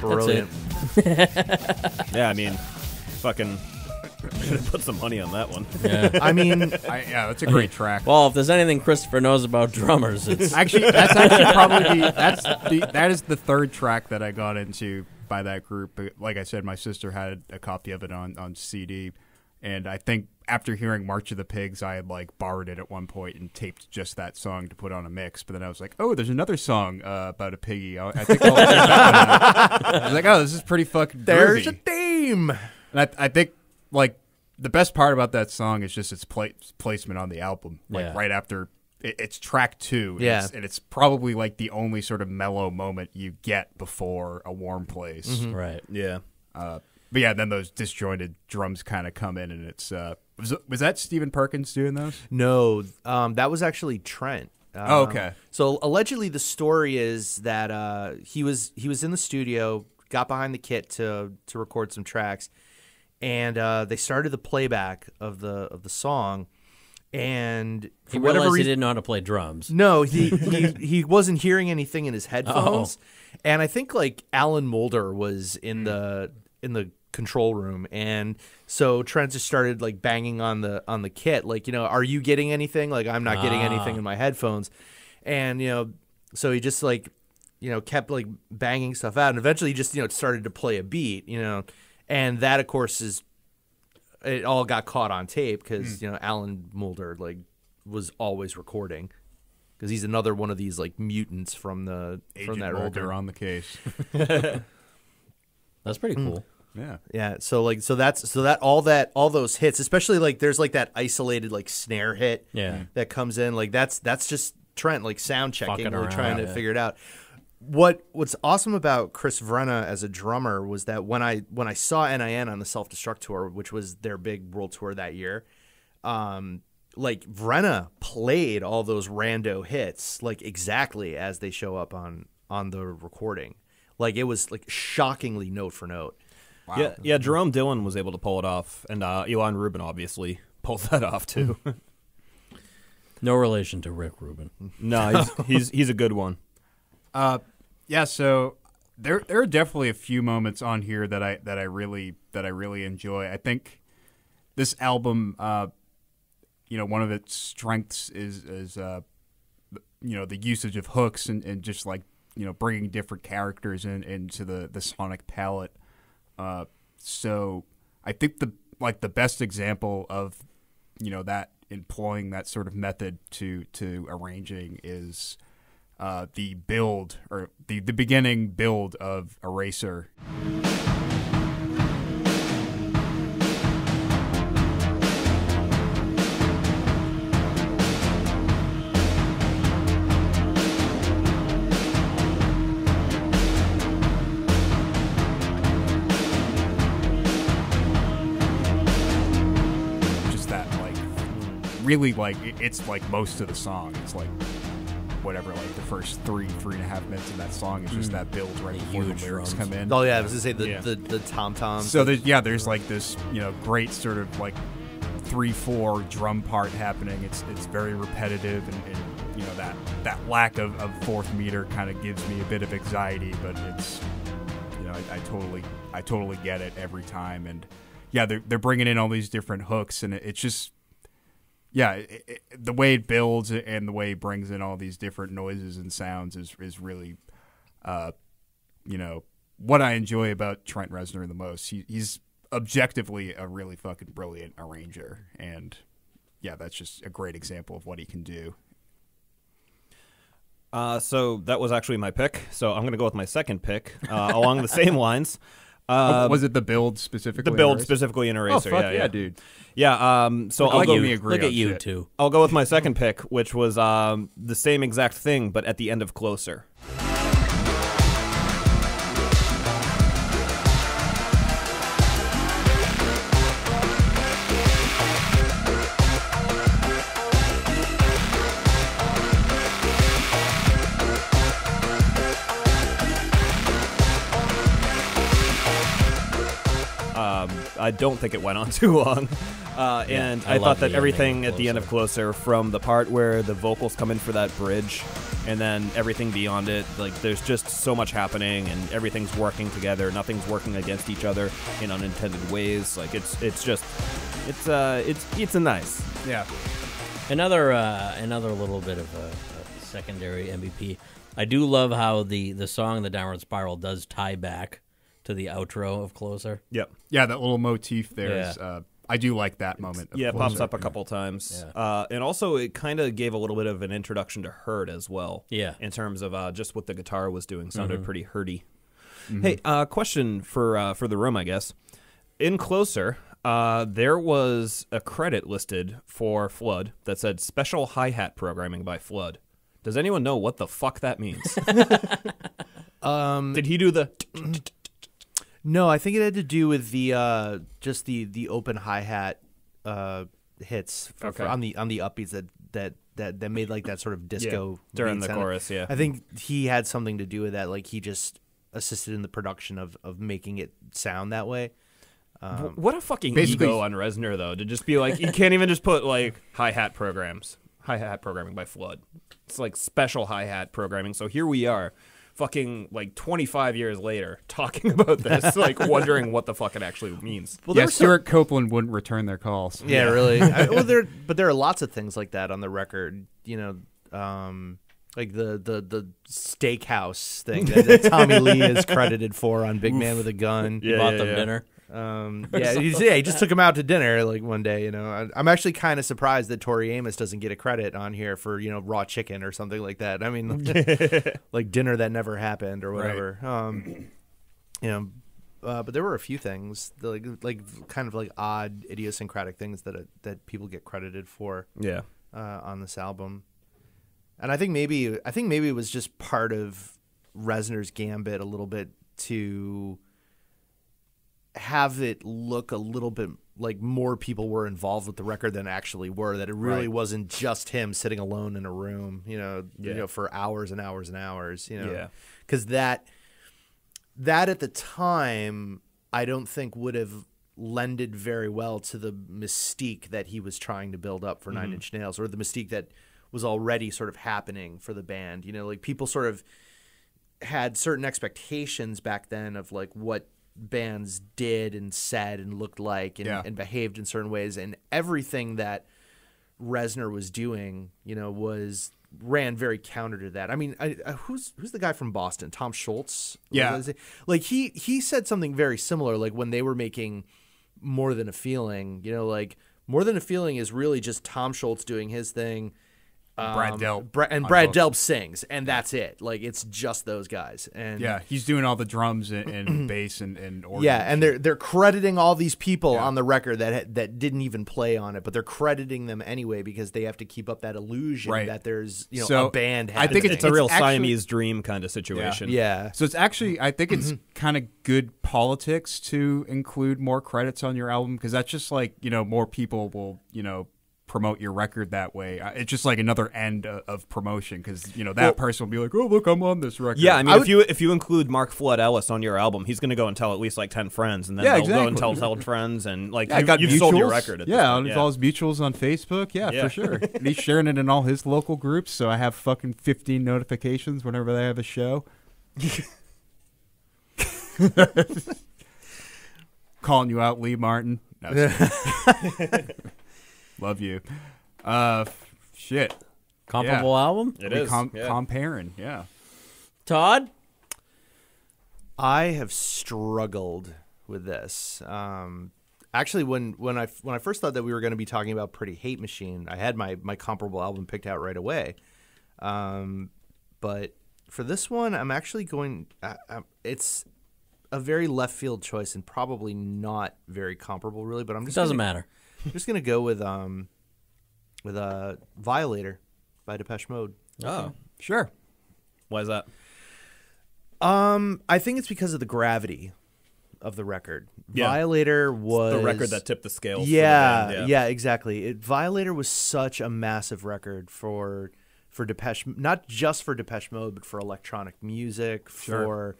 Brilliant. Yeah, I mean, fucking should have put some money on that one. Yeah. I mean, I, yeah, that's a great track. well, if there's anything Christopher knows about drummers, it's Actually, that's actually probably the, that's the that is the third track that I got into by that group. Like I said, my sister had a copy of it on on CD, and I think after hearing March of the Pigs, I had like borrowed it at one point and taped just that song to put on a mix. But then I was like, oh, there's another song uh, about a piggy. I, I think I'll that one. I was like, oh, this is pretty fucking. there's a theme. And I, I think like the best part about that song is just its pla- placement on the album. Like Yeah. right after it, it's track two. and Yeah. it's, and it's probably like the only sort of mellow moment you get before a warm place. right. Yeah. Uh, but yeah, then those disjointed drums kind of come in, and it's uh, was was that Stephen Perkins doing those? No, um, that was actually Trent. Um, Oh, okay. So allegedly, the story is that uh, he was he was in the studio, got behind the kit to to record some tracks, and uh, they started the playback of the of the song, and for He whatever realized he didn't know how to play drums. no, he, he he wasn't hearing anything in his headphones, and I think like Alan Moulder was in the in the control room, and so Trent just started like banging on the on the kit, like you know, are you getting anything? Like I'm not getting ah. anything in my headphones, and you know, so he just like you know kept like banging stuff out, and eventually he just you know started to play a beat, you know, and that of course is it all got caught on tape because hmm. you know Alan Moulder like was always recording because he's another one of these like mutants from the from Agent that Mulder record. on the case. That's pretty cool. Mm. Yeah. Yeah, so like so that's so that all that all those hits, especially like there's like that isolated like snare hit Yeah. that comes in, like that's that's just Trent like sound checking, Fucking really trying to yeah. figure it out. What what's awesome about Chris Vrenna as a drummer was that when I when I saw NIN on the Self Destruct tour, which was their big world tour that year, um, like Vrenna played all those rando hits like exactly as they show up on on the recording. Like it was like shockingly note for note. Yeah, yeah. Jerome Dillon was able to pull it off, and uh, Ilan Rubin obviously pulled that off too. No relation to Rick Rubin. no, he's, he's he's a good one. Uh, yeah. So there there are definitely a few moments on here that I that I really that I really enjoy. I think this album, uh, you know, one of its strengths is is uh, you know the usage of hooks and, and just like you know bringing different characters in into the the sonic palette. Uh, so I think the like the best example of you know that employing that sort of method to to arranging is uh, the build or the the beginning build of Eraser. Really like it- it's like most of the song. It's like whatever like the first three three and a half minutes of that song is just hmm. that build right before the lyrics drums. come in. Oh yeah, I was gonna say the Yeah. the, the tom toms. So there's yeah, there's like this you know great sort of like three four drum part happening. It's it's very repetitive and, and you know that that lack of, of fourth meter kind of gives me a bit of anxiety, but it's you know I, I totally I totally get it every time and yeah they're they're bringing in all these different hooks and it, it's just yeah it, it, the way it builds and the way it brings in all these different noises and sounds is is really uh you know what I enjoy about Trent Reznor the most. He, he's objectively a really fucking brilliant arranger, and yeah, that's just a great example of what he can do. Uh, so that was actually my pick. So I'm gonna go with my second pick uh, along the same lines. Uh, was it the build specifically? the build specifically in Eraser. Oh Eraser? fuck yeah, yeah, yeah, dude! Yeah. Um. So Look I'll at go. you. agree Look at you shit. two. I'll go with my second pick, which was um the same exact thing, but at the end of Closer. I don't think it went on too long. Uh, and I I, thought that everything at the end of Closer, from the part where the vocals come in for that bridge, and then everything beyond it, like there's just so much happening, and everything's working together. Nothing's working against each other in unintended ways. Like it's it's just it's uh it's it's a nice. Yeah. Another uh, another little bit of a, a secondary MVP. I do love how the the song "The Downward Spiral" does tie back to the outro of Closer. Yep. Yeah, that little motif there is. Yeah. Uh, I do like that moment. of Yeah, it pops up a couple times. Yeah. Uh, and also, it kind of gave a little bit of an introduction to Hurt as well. Yeah. In terms of uh, just what the guitar was doing, sounded pretty hurty. Hey, uh, question for uh, for the room, I guess. In Closer, uh, there was a credit listed for Flood that said special hi hat programming by Flood. Does anyone know what the fuck that means? Um, Did he do the? no, I think it had to do with the uh, just the the open hi hat uh, hits for, for- on the on the upbeats that that that that made like that sort of disco during the sound. chorus, yeah. I think he had something to do with that. Like he just assisted in the production of of making it sound that way. Um, what a fucking basically- ego on Reznor though to just be like you can't even just put like hi hat programs, hi hat programming by Flood. It's like special hi hat programming. So here we are, fucking like 25 years later, talking about this, like wondering what the fuck it actually means. well, yeah, there were some- Stewart Copeland wouldn't return their calls. Yeah, really. I, well, there, but there are lots of things like that on the record. You know, um, like the the the steakhouse thing that, that Tommy Lee is credited for on Big Man with a Gun. He bought them dinner. Um, yeah, yeah, he just took him out to dinner like one day. You know, I, I'm actually kind of surprised that Tori Amos doesn't get a credit on here for you know raw chicken or something like that. I mean, like dinner that never happened or whatever. Um, you know, uh, but there were a few things like like kind of like odd idiosyncratic things that uh, that people get credited for Yeah. uh, on this album. And I think maybe I think maybe it was just part of Reznor's gambit a little bit to have it look a little bit like more people were involved with the record than actually were that it really Right. wasn't just him sitting alone in a room you know you know for hours and hours and hours you know Yeah. cuz that that at the time I don't think would have lended very well to the mystique that he was trying to build up for Mm-hmm. Nine Inch Nails, or the mystique that was already sort of happening for the band. You know, like people sort of had certain expectations back then of like what bands did and said and looked like and, Yeah. and behaved in certain ways, and everything that Reznor was doing, you know, was ran very counter to that. I mean, I, who's who's the guy from Boston? Tom Scholz. Yeah. Like he he said something very similar. Like when they were making more than a feeling, you know, like more than a feeling is really just Tom Scholz doing his thing. Brad um, Delp Bra- and Brad. Delp sings, and that's it. Like it's just those guys. And Yeah, he's doing all the drums and, and bass and, and organ. yeah, and they're they're crediting all these people Yeah. on the record that that didn't even play on it, but they're crediting them anyway because they have to keep up that illusion Right. that there's you know So, a band. I think happening. It's a real actually- Siamese dream kind of situation. yeah. So it's actually, I think it's kind of good politics to include more credits on your album because that's just like you know more people will you know promote your record that way. Uh, It's just like another end of, of promotion because you know that Well- person will be like, oh look, I'm on this record. Yeah, I mean, I if would- you if you include Mark Flood Ellis on your album, he's going to go and tell at least like ten friends, and then Yeah, they'll go and tell ten friends, and like Yeah, I you, got you've mutuals. sold your record. At yeah, this on point. all his mutuals on Facebook. Yeah, Yeah. for sure. And he's sharing it in all his local groups, so I have fucking 15 notifications whenever they have a show. Calling you out, Lee Martin. No, just kidding. Love you. Uh, shit. Comparable album. It We is. com- yeah. comparing. Yeah. Todd. I have struggled with this. Um, actually, when when I when I first thought that we were going to be talking about Pretty Hate Machine, I had my my comparable album picked out right away. Um, but for this one, I'm actually going. I, I, it's a very left field choice and probably not very comparable, really. But I'm It just doesn't gonna, matter. I'm just gonna go with um with a uh, Violator by Depeche Mode. Oh, Sure. why is that? Um, I think it's because of the gravity of the record. Yeah. Violator was The record that tipped the scales. for the Yeah, yeah, exactly. It, Violator was such a massive record for for Depeche, not just for Depeche Mode, but for electronic music, Sure. for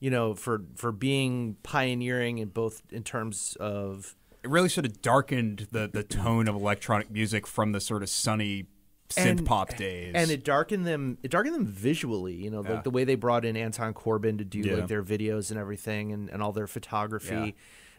you know, for for being pioneering in both in terms of It really sort of darkened the the tone of electronic music from the sort of sunny synth and- pop days. and it darkened them it darkened them visually you know Yeah. like the way they brought in anton corbijn to do Yeah. like their videos and everything and, and all their photography Yeah.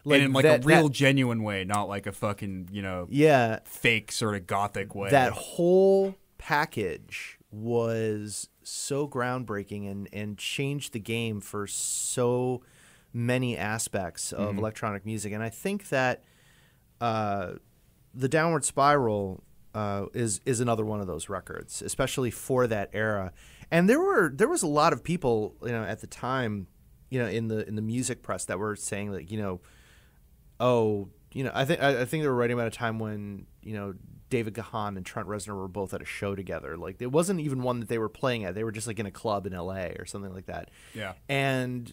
like and in like that- a real that- genuine way, not like a fucking you know yeah fake sort of gothic way. that whole package was so groundbreaking and and changed the game for so many aspects of Mm-hmm. electronic music and i think that uh, the downward spiral uh, is is another one of those records, especially for that era. And there were there was a lot of people, you know, at the time, you know, in the in the music press that were saying that, you know, oh, you know, I think I, I think they were writing about a time when you know David Gahan and Trent Reznor were both at a show together. Like it wasn't even one that they were playing at; they were just like in a club in L.A. or something like that. Yeah. and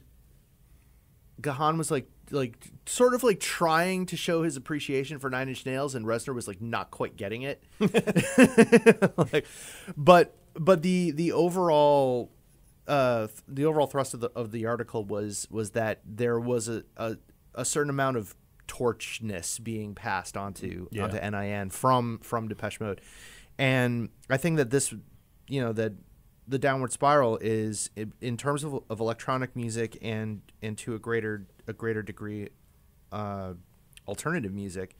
Gahan was like like sort of like trying to show his appreciation for Nine Inch Nails, and Reznor was like not quite getting it. like, but but the the overall uh, the overall thrust of the of the article was was that there was a a, a certain amount of torchness being passed onto Yeah. onto NIN from from Depeche Mode, and I think that this you know that the downward spiral is in terms of, of electronic music and and to a greater a greater degree uh, alternative music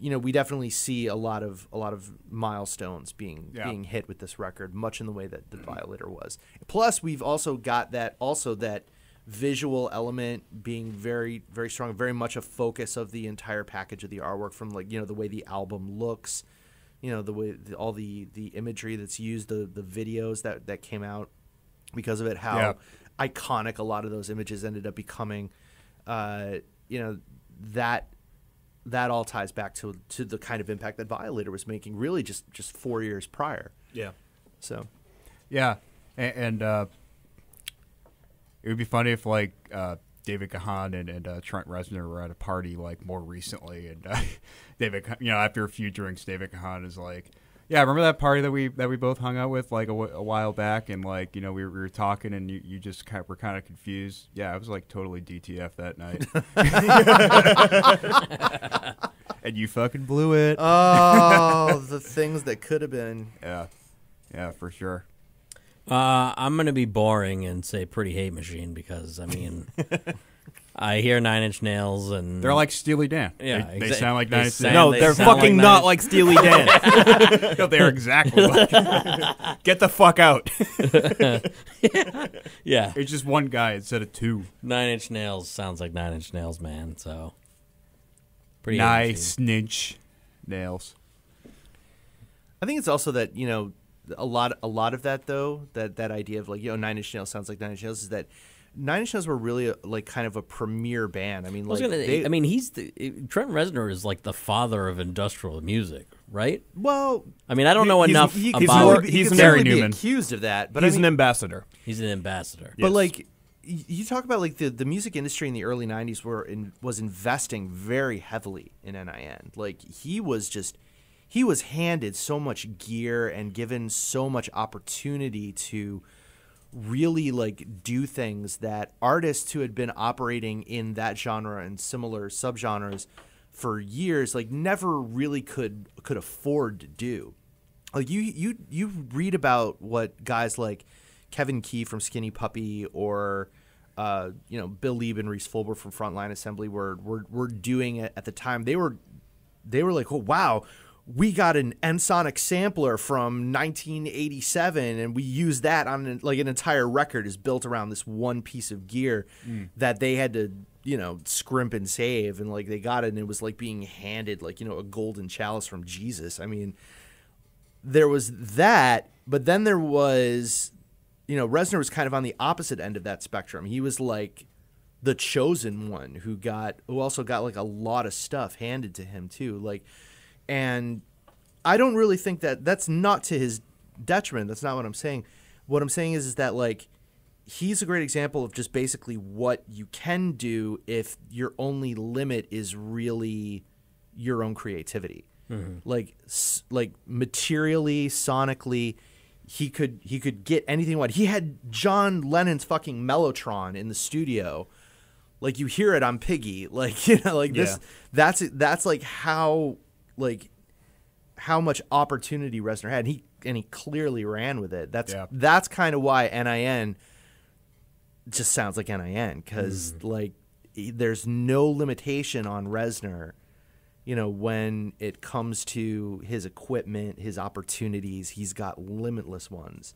you know we definitely see a lot of a lot of milestones being Yeah. being hit with this record much in the way that the violator was plus we've also got that also that visual element being very very strong very much a focus of the entire package of the artwork from like you know the way the album looks you know the way the, all the the imagery that's used the the videos that that came out because of it how Yeah. iconic a lot of those images ended up becoming uh you know that that all ties back to to the kind of impact that Violator was making really just just 4 years prior Yeah. so Yeah, and, and uh, it would be funny if like uh, David Gahan and, and uh, Trent Reznor were at a party like more recently, and uh, David, you know, after a few drinks, David Gahan is like, "Yeah, remember that party that we that we both hung out with like a, a while back, and like you know we were, we were talking, and you, you just kind were kind of confused. Yeah, I was like totally DTF that night, and you fucking blew it. oh the things that could have been yeah, yeah, for sure. Uh, I'm gonna be boring and say Pretty Hate Machine because I mean, I hear Nine Inch Nails and They're like Steely Dan. Yeah, they, they exa- sound like they Nine Inch sound- Nails. No, they they're sound fucking like not like Steely Dan. No, they're exactly like Get the fuck out. yeah. It's just one guy instead of two. Nine Inch Nails sounds like Nine Inch Nails, man. So Pretty Hate nice ninch nails. I think it's also that you know a lot a lot of that though that that idea of like you know Nine Inch Nails sounds like Nine Inch Nails is that Nine Inch Nails were really a, like kind of a premier band. I mean, I like gonna, they, I mean, he's the Trent Reznor is like the father of industrial music, right? well, I mean, I don't know He's- enough he, about. he's more- more, he he's could Gary be Numan. accused of that, but He's I mean, an ambassador. he's an ambassador. But Yes. like you talk about like the, the music industry in the early 90s were in, was investing very heavily in NIN. Like he was just he was handed so much gear and given so much opportunity to really like do things that artists who had been operating in that genre and similar subgenres for years like never really could could afford to do like you you you read about what guys like cEvin Key from Skinny Puppy or uh, you know Bill Leeb and Rhys Fulber from Frontline Assembly were were were doing it at the time. They were they were like, oh wow, we got an Ensoniq sampler from 1987, and we used that on an, like an entire record is built around this one piece of gear mm. that they had to you know scrimp and save, and like they got it, and it was like being handed like you know a golden chalice from Jesus. I mean there was that, but then there was, you know, Reznor was kind of on the opposite end of that spectrum. He was like the chosen one who got, who also got like a lot of stuff handed to him too. Like, and I don't really think that that's not to his detriment. That's not what I'm saying. What I'm saying is, is that like he's a great example of just basically what you can do if your only limit is really your own creativity. Mm-hmm. Like s- like materially, sonically, he could he could get anything he wanted. He had John Lennon's fucking Mellotron in the studio. Like you hear it on Piggy. Like, you know, like this that's that's like how like how much opportunity Reznor had. And he and he clearly ran with it. That's Yeah. that's kind of why NIN just sounds like NIN because like e- there's no limitation on Reznor. You know, when it comes to his equipment, his opportunities, he's got limitless ones,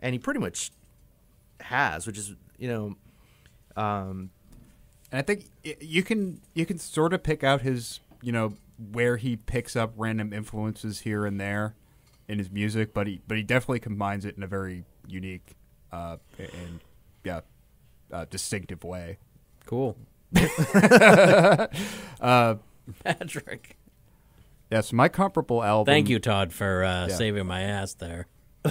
and he pretty much has, which is you know, um, And I think you can you can sort of pick out his you know where he picks up random influences here and there in his music, but he but he definitely combines it in a very unique uh, and yeah uh, distinctive way. Cool. Uh, Patrick. yes, my comparable album. Thank you, Todd, for uh, Yeah. saving my ass there.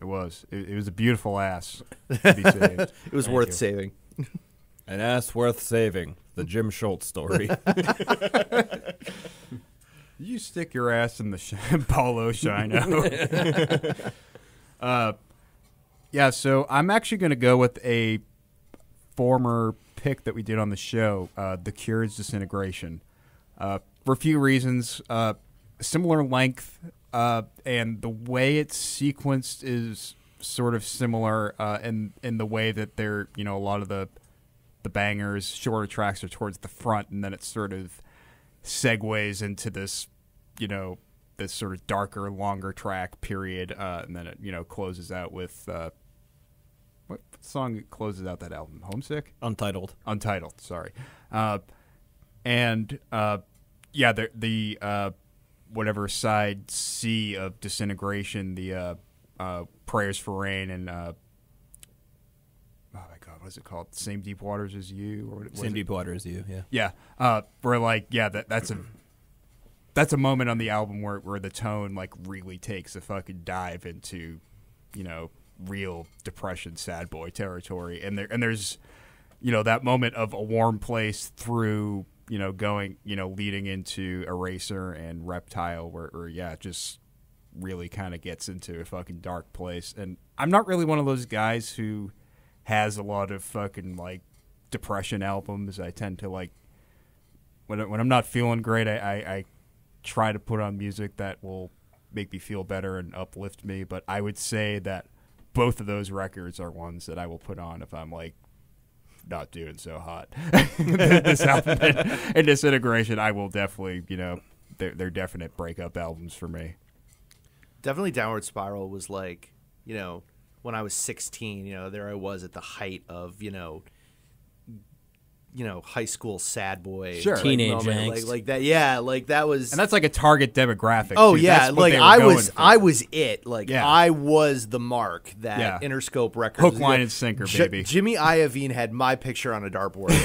It was it, it was a beautiful ass. To be saved. it was Thank worth you. saving. An ass worth saving. The Jim Schultz story. You stick your ass in the sh- polo shino. uh, yeah, so I'm actually going to go with a former pick that we did on the show, uh, The Cure's Disintegration, uh, for a few reasons. Uh, similar length, uh, and the way it's sequenced is sort of similar uh, in in the way that they're you know a lot of the the bangers shorter tracks are towards the front, and then it sort of segues into this, you know, this sort of darker, longer track period, uh, and then it you know closes out with uh, what song closes out that album? Homesick. Untitled. Untitled. Sorry, uh, and uh, yeah, the the uh, whatever side C of disintegration, the uh, uh, prayers for rain, and uh, oh my god, what is it called? Same deep waters as you, or what, Same it? deep water as you, yeah. Yeah, uh, where like yeah, that that's a that's a moment on the album where where the tone like really takes a fucking dive into, you know, real depression, sad boy territory, and there and there's, you know, that moment of a warm place through you know going you know leading into Eraser and Reptile, where, where yeah, just really kind of gets into a fucking dark place, and I'm not really one of those guys who has a lot of fucking like depression albums. I tend to like when I- when I'm not feeling great, I, I, I try to put on music that will make me feel better and uplift me. But I would say that both of those records are ones that I will put on if I'm like not doing so hot. this album and, and Disintegration, I will definitely, you know, they're, they're definite breakup albums for me. definitely downward spiral was like you know when i was 16 you know there i was at the height of you know you know high school sad boy Sure. like, Teenage moment. angst. like like that yeah like that was And that's like a target demographic. oh too. yeah like i was for. i was it like Yeah. i was the mark that Yeah. interscope records Hook, line, and sinker, J- baby. jimmy iovine had my picture on a dartboard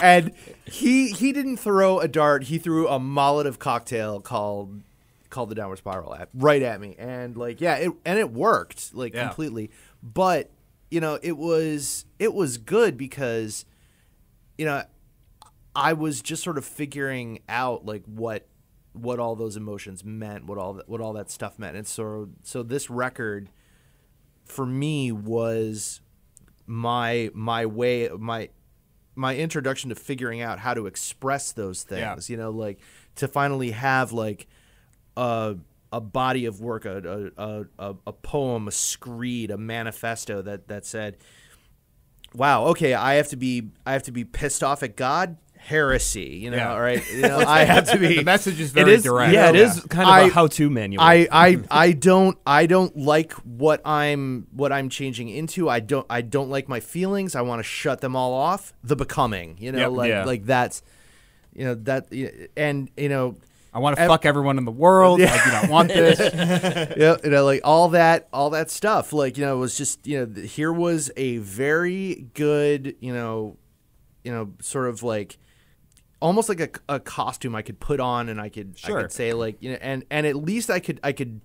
and, and he he didn't throw a dart he threw a molotov cocktail called called the downward spiral at right at me and like yeah it and it worked like Yeah. completely but you know it was it was good because you know i was just sort of figuring out like what what all those emotions meant what all that what all that stuff meant and so so this record for me was my my way my my introduction to figuring out how to express those Yeah. things you know like to finally have like a a body of work a a, a, a, a poem a screed a manifesto that that said wow okay i have to be i have to be pissed off at god heresy you know Yeah. all right you know i have to be The message is very is- direct. Yeah, it Yeah. is kind of I- a how-to manual. I, I I don't I don't like what I'm what I'm changing into. I don't I don't like my feelings. I want to shut them all off. The becoming, you know, Yep. like Yeah. like that's you know that and you know I want to Ev- fuck everyone in the world. I do not want this. yeah, you know, like all that, all that stuff. Like you know, it was just you know, here was a very good, you know, you know, sort of like almost like a, a costume I could put on, and I could, I could say like, you know, and and at least I could, I could,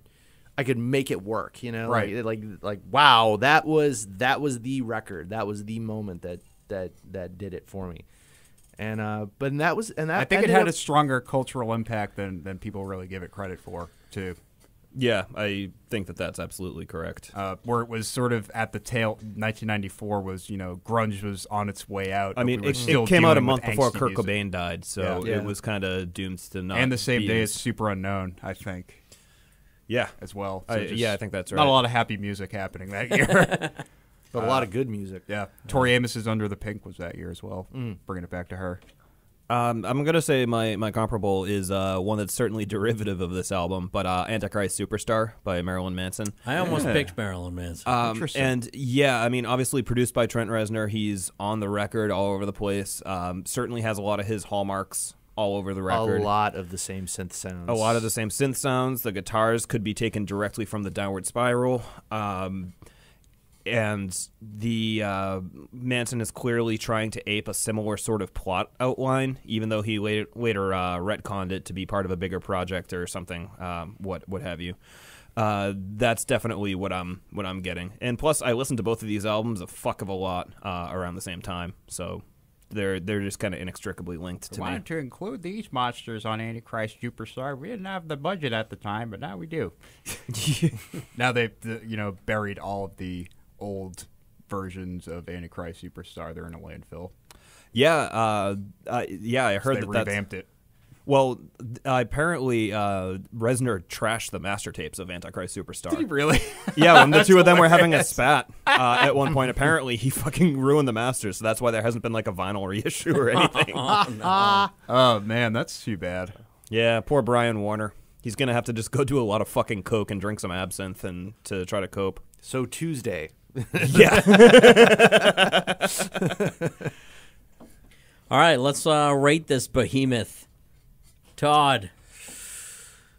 I could make it work. You know, Right. Like, like, like, wow, that was that was the record. That was the moment that that that did it for me. And uh, but that was and that I think it had up- a stronger cultural impact than than people really give it credit for, too. Yeah, I think that that's absolutely correct. Uh, where it was sort of at the tail, 1994 was you know grunge was on its way out. I mean, we it, still it came out a month before Kurt music. Cobain died, so Yeah. Yeah. it was kind of doomed to not. and the same be day as- as Superunknown, I think, yeah, as well. So I- just yeah, I think that's Not a lot of happy music happening that year. but a lot of good music. yeah, Tori Amos's Under the Pink was that year as well. Mm. Bringing it back to her. Um, I'm gonna say my, my comparable is uh, one that's certainly derivative of this album, but uh, Antichrist Superstar by Marilyn Manson. I almost Yeah. picked Marilyn Manson. Um, Interesting. and yeah, I mean, obviously produced by Trent Reznor. He's on the record all over the place. Um, certainly has a lot of his hallmarks all over the record. A lot of the same synth sounds. A lot of the same synth sounds. The guitars could be taken directly from the Downward Spiral. Um, and the uh, Manson is clearly trying to ape a similar sort of plot outline, even though he later, later uh, retconned it to be part of a bigger project or something, um, what what have you. Uh, that's definitely what I'm what I'm getting. And plus, I listened to both of these albums a fuck of a lot uh, around the same time, so they're they're just kind of inextricably linked to me. to include these monsters on Antichrist Superstar. We didn't have the budget at the time, but now we do. now they've you know buried all of the old versions of Antichrist Superstar. They're in a landfill. Yeah, uh, uh, yeah, I heard they that that's revamped it. Well, th- uh, apparently uh, Reznor trashed the master tapes of Antichrist Superstar. Really? yeah, when the two of them were having a spat uh, at one point, apparently he fucking ruined the masters. So that's why there hasn't been like a vinyl reissue or anything. oh man, that's too bad. yeah, poor Brian Warner. He's gonna have to just go do a lot of fucking coke and drink some absinthe and to try to cope. So Tuesday. Yeah, All right, let's uh, rate this behemoth. Todd.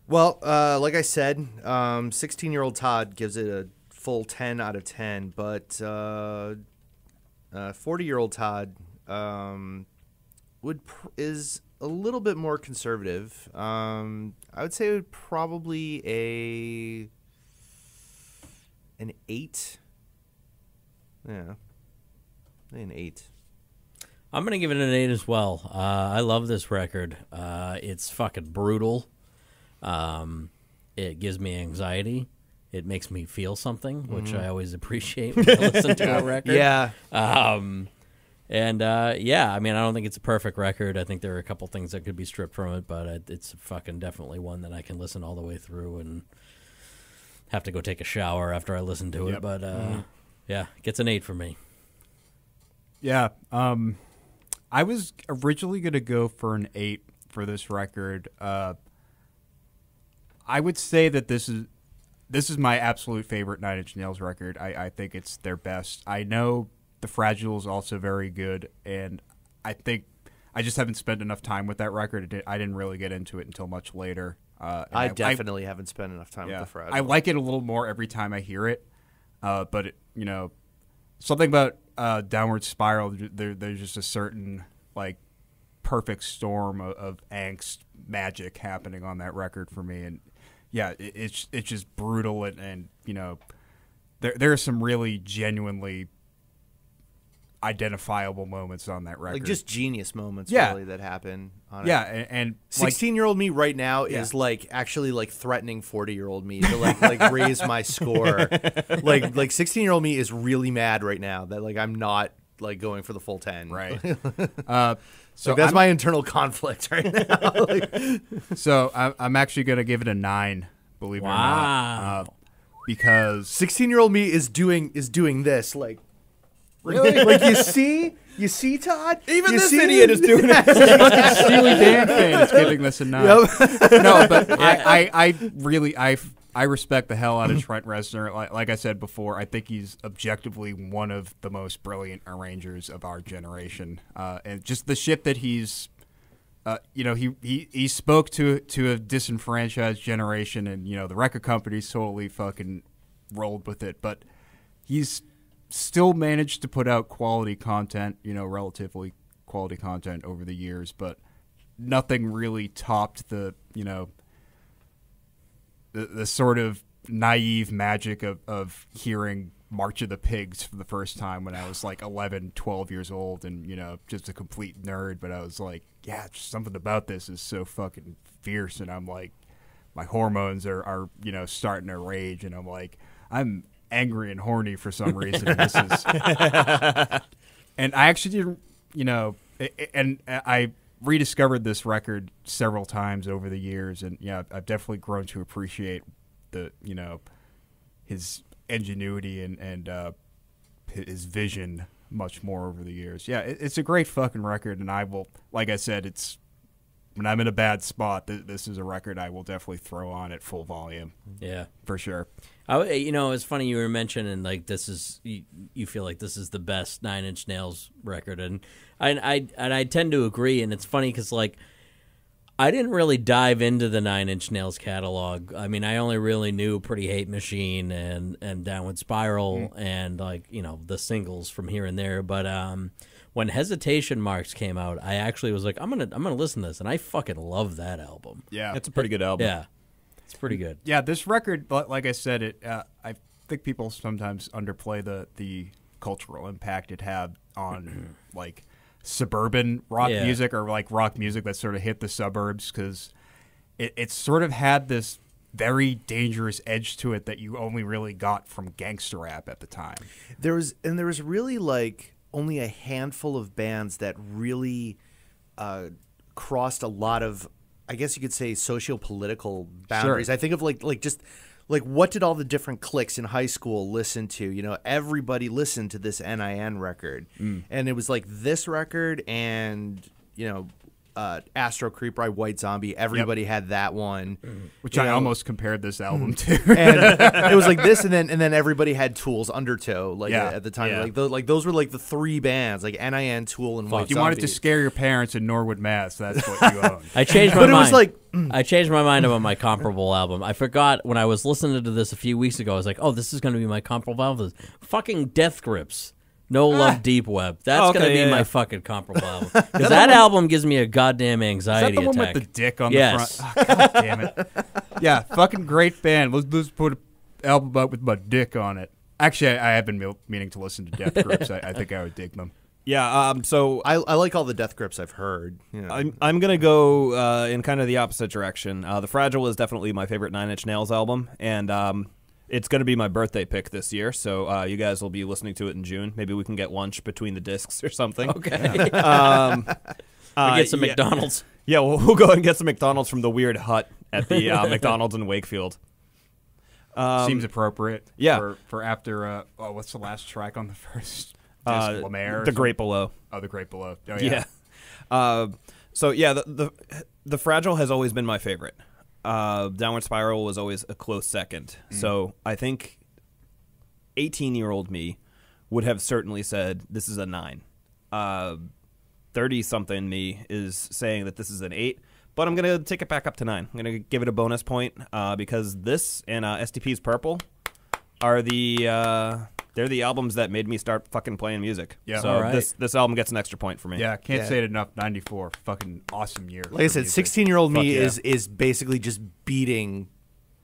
Well, uh, like I said, um, 16-year-old Todd gives it a full 10 out of 10, but uh, uh, 40-year-old Todd um, would pr- is a little bit more conservative. Um, I would say it would probably a an eight. Yeah, an eight. I'm gonna give it an eight as well. Uh, I love this record. Uh, it's fucking brutal. Um, it gives me anxiety. It makes me feel something, which I always appreciate when I listen to a record. Yeah, Um, and uh, yeah, I mean, I don't think it's a perfect record. I think there are a couple things that could be stripped from it, but it's fucking definitely one that I can listen all the way through and have to go take a shower after I listen to it. Yep. But uh, yeah, it gets an eight for me. Yeah. Um, I was originally going to go for an eight for this record. Uh, I would say that this is this is my absolute favorite Nine Inch Nails record. I, I think it's their best. I know the Fragile is also very good, and I think I just haven't spent enough time with that record. It did- I didn't really get into it until much later. Uh, and I definitely haven't spent enough time yeah. with the Fragile. I like it a little more every time I hear it, uh, but it, you know, something about uh, Downward Spiral. There, there's just a certain like perfect storm of, of angst, magic happening on that record for me, and yeah, it, it's it's just brutal and, and you know, there there are some really genuinely identifiable moments on that record. like just genius moments Yeah. really that happen on yeah, and, and 16 year old me right now is like actually like threatening 40 year old me to like like raise my score like like 16 year old me is really mad right now that like i'm not like going for the full 10 right. uh, so so that's I'm- my internal conflict right now Like, So I'm, I'm actually going to give it a nine. Believe it or not, uh, because 16 year old me is doing is doing this like really like you see you see todd Even You this see idiot is doing it. Steely Dan fan is giving this a nine. No, but I, I, I really I, I respect the hell out of Trent Reznor. Like, like I said before, I think he's objectively one of the most brilliant arrangers of our generation, uh, and just the shit that he's. Uh, you know, he, he, he spoke to to a disenfranchised generation, and you know the record companies totally fucking rolled with it. But he's still managed to put out quality content, you know, relatively quality content over the years, but nothing really topped the, you know, the, the sort of naive magic of, of hearing March of the Pigs for the first time when I was like 11, 12 years old, and you know, just a complete nerd. But I was like, yeah, something about this is so fucking fierce, and I'm like, my hormones are are you know starting to rage, and I'm like, I'm angry and horny for some reason. and this is, and I actually didn't, you know, and I rediscovered this record several times over the years, and yeah, I've definitely grown to appreciate the, you know, his ingenuity and and uh, his vision much more over the years. Yeah, it's a great fucking record, and I will, like I said, it's when I'm in a bad spot, th- this is a record I will definitely throw on at full volume Yeah. for sure. I, you know, it's funny you were mentioning like this is you, you feel like this is the best Nine Inch Nails record, and I, I and I tend to agree. And it's funny because like I didn't really dive into the Nine Inch Nails catalog. I mean, I only really knew Pretty Hate Machine and and Downward Spiral and like you know the singles from here and there. But um, when Hesitation Marks came out, I actually was like, I'm gonna I'm gonna listen to this, and I fucking love that album. Yeah, It's a pretty good album. Yeah, it's pretty good. yeah, this record, li- like I said, it. Uh, I think people sometimes underplay the the cultural impact it had on like suburban rock Yeah. music or like rock music that sort of hit the suburbs because it, it sort of had this very dangerous edge to it that you only really got from gangster rap at the time. There was and there was really like only a handful of bands that really uh, crossed a lot of, I guess you could say, socio-political boundaries. I think of like like just like what did all the different cliques in high school listen to? You know, everybody listened to this NIN record, mm. and it was like this record and you know. Uh, Astro Creep by White Zombie. Everybody had that one, mm-hmm. Which You I know, almost compared this mm-hmm. album to. and it was like this, and then and then everybody had Tools, Undertow, like Yeah. at the time, Yeah. like those, like those were like the three bands, like NIN, Tool, and White if you wanted to scare your parents in Norwood, Mass, that's what you own. I changed my But it mind. was like mm. I changed my mind about my comparable album. I forgot when I was listening to this a few weeks ago. I was like, "Oh, this is going to be my comparable album." Fucking Death Grips. No Love Deep Web. That's Oh, okay, going to be yeah, my yeah. fucking comparable album. Because that album gives me a goddamn Is that anxiety the one attack. with the dick on Yes. the front? Oh, God damn it. Yeah, fucking great band. Let's, let's put an album out with my dick on it. Actually, I, I have been meaning to listen to Death Grips. I, I think I would dig them. Yeah. Um. So I, I like all the Death Grips I've heard. You know. I'm I'm gonna go uh, in kind of the opposite direction. Uh, the Fragile is definitely my favorite Nine Inch Nails album, and um, it's gonna be my birthday pick this year. So uh, you guys will be listening to it in June. Maybe we can get lunch between the discs or something. okay. Um, uh, get some yeah. McDonald's. Yeah, we'll, we'll go and get some McDonald's from the weird hut at the uh, McDonald's in Wakefield. Um, Seems appropriate. yeah. For, for after, uh, oh, what's the last track on the first disc? uh, La Mer or the? Great Below. Oh, The Great Below. Oh, yeah. Yeah. Uh, so yeah, the, the the fragile has always been my favorite. Uh, Downward Spiral was always a close second. So I think eighteen year old me would have certainly said this is a nine. Thirty something me is saying that this is an eight. But I'm gonna take it back up to nine. I'm gonna give it a bonus point uh, because this and uh, STP's Purple are the uh, they're the albums that made me start fucking playing music. Yeah. So All right. this this album gets an extra point for me. Yeah, can't Yeah. say it enough. 94. Fucking awesome year. like I said, sixteen year old me yeah. is is basically just beating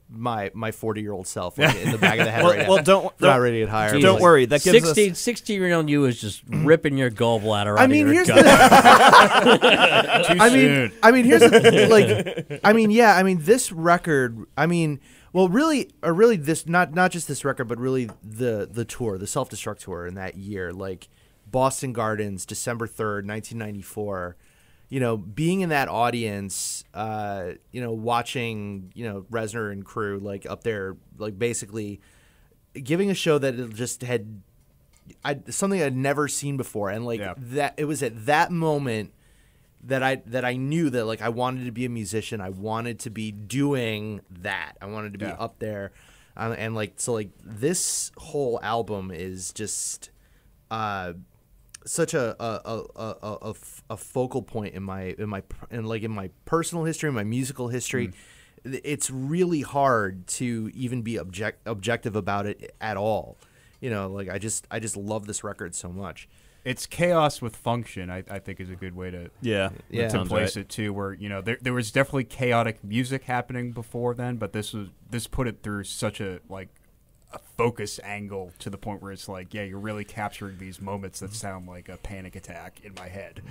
my my forty year old self like, in the back of the head Well- right now. don't- They're not don't- ready to get higher. Jesus. Don't worry, that gives 60, us 60 year old you is just ripping your gallbladder out I mean, of your here's gut. the. Too I mean. I mean, here's the, like, I mean, yeah, I mean, this record. I mean, well, really, or really, this not not just this record, but really the the tour, the self destruct tour in that year, like Boston Gardens, December third, nineteen ninety four. You know, being in that audience, uh, you know, watching, you know, Reznor and crew like up there, like basically giving a show that it just had I, something I'd never seen before, and like Yeah. that, it was at that moment that I that I knew that like I wanted to be a musician. I wanted to be doing that. I wanted to be Yeah. up there, uh, and like so like this whole album is just uh such a a, a, a, a, a f- a focal point in my in my in like in my personal history, my musical history. Mm. It's really hard to even be object objective about it at all. You know, like I just I just love this record so much. It's chaos with function. I, I think is a good way to yeah Yeah. to sounds place right. it too. Where you know there there was definitely chaotic music happening before then, but this was this put it through such a like a focus angle to the point where it's like, yeah, you're really capturing these moments that sound like a panic attack in my head.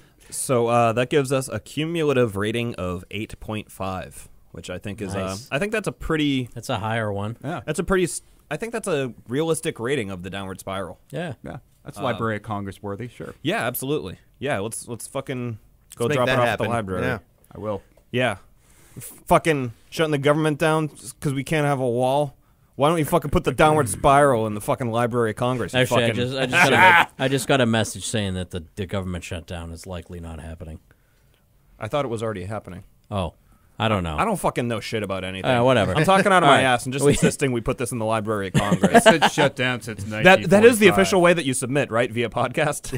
So uh, that gives us a cumulative rating of 8.5, which I think is Nice. uh, I think that's a pretty That's a higher one. yeah, that's a pretty I think that's a realistic rating of the downward spiral. Yeah. yeah, that's Library um, of Congress worthy. Sure, Yeah, absolutely. Yeah, let's let's fucking go Let's make drop that it off happen. at the library. Yeah. I will. Yeah. F- fucking shutting the government down because we can't have a wall. Why don't you fucking put the downward spiral in the fucking Library of Congress? Actually, I just I just, got a, I just got a message saying that the, the government shutdown is likely not happening. I thought it was already happening. Oh, I don't know. I don't fucking know shit about anything. Uh, whatever. I'm talking out of my right. ass and just insisting we put this in the Library of Congress. It's shut down since that that is the official way that you submit, right? Via podcast.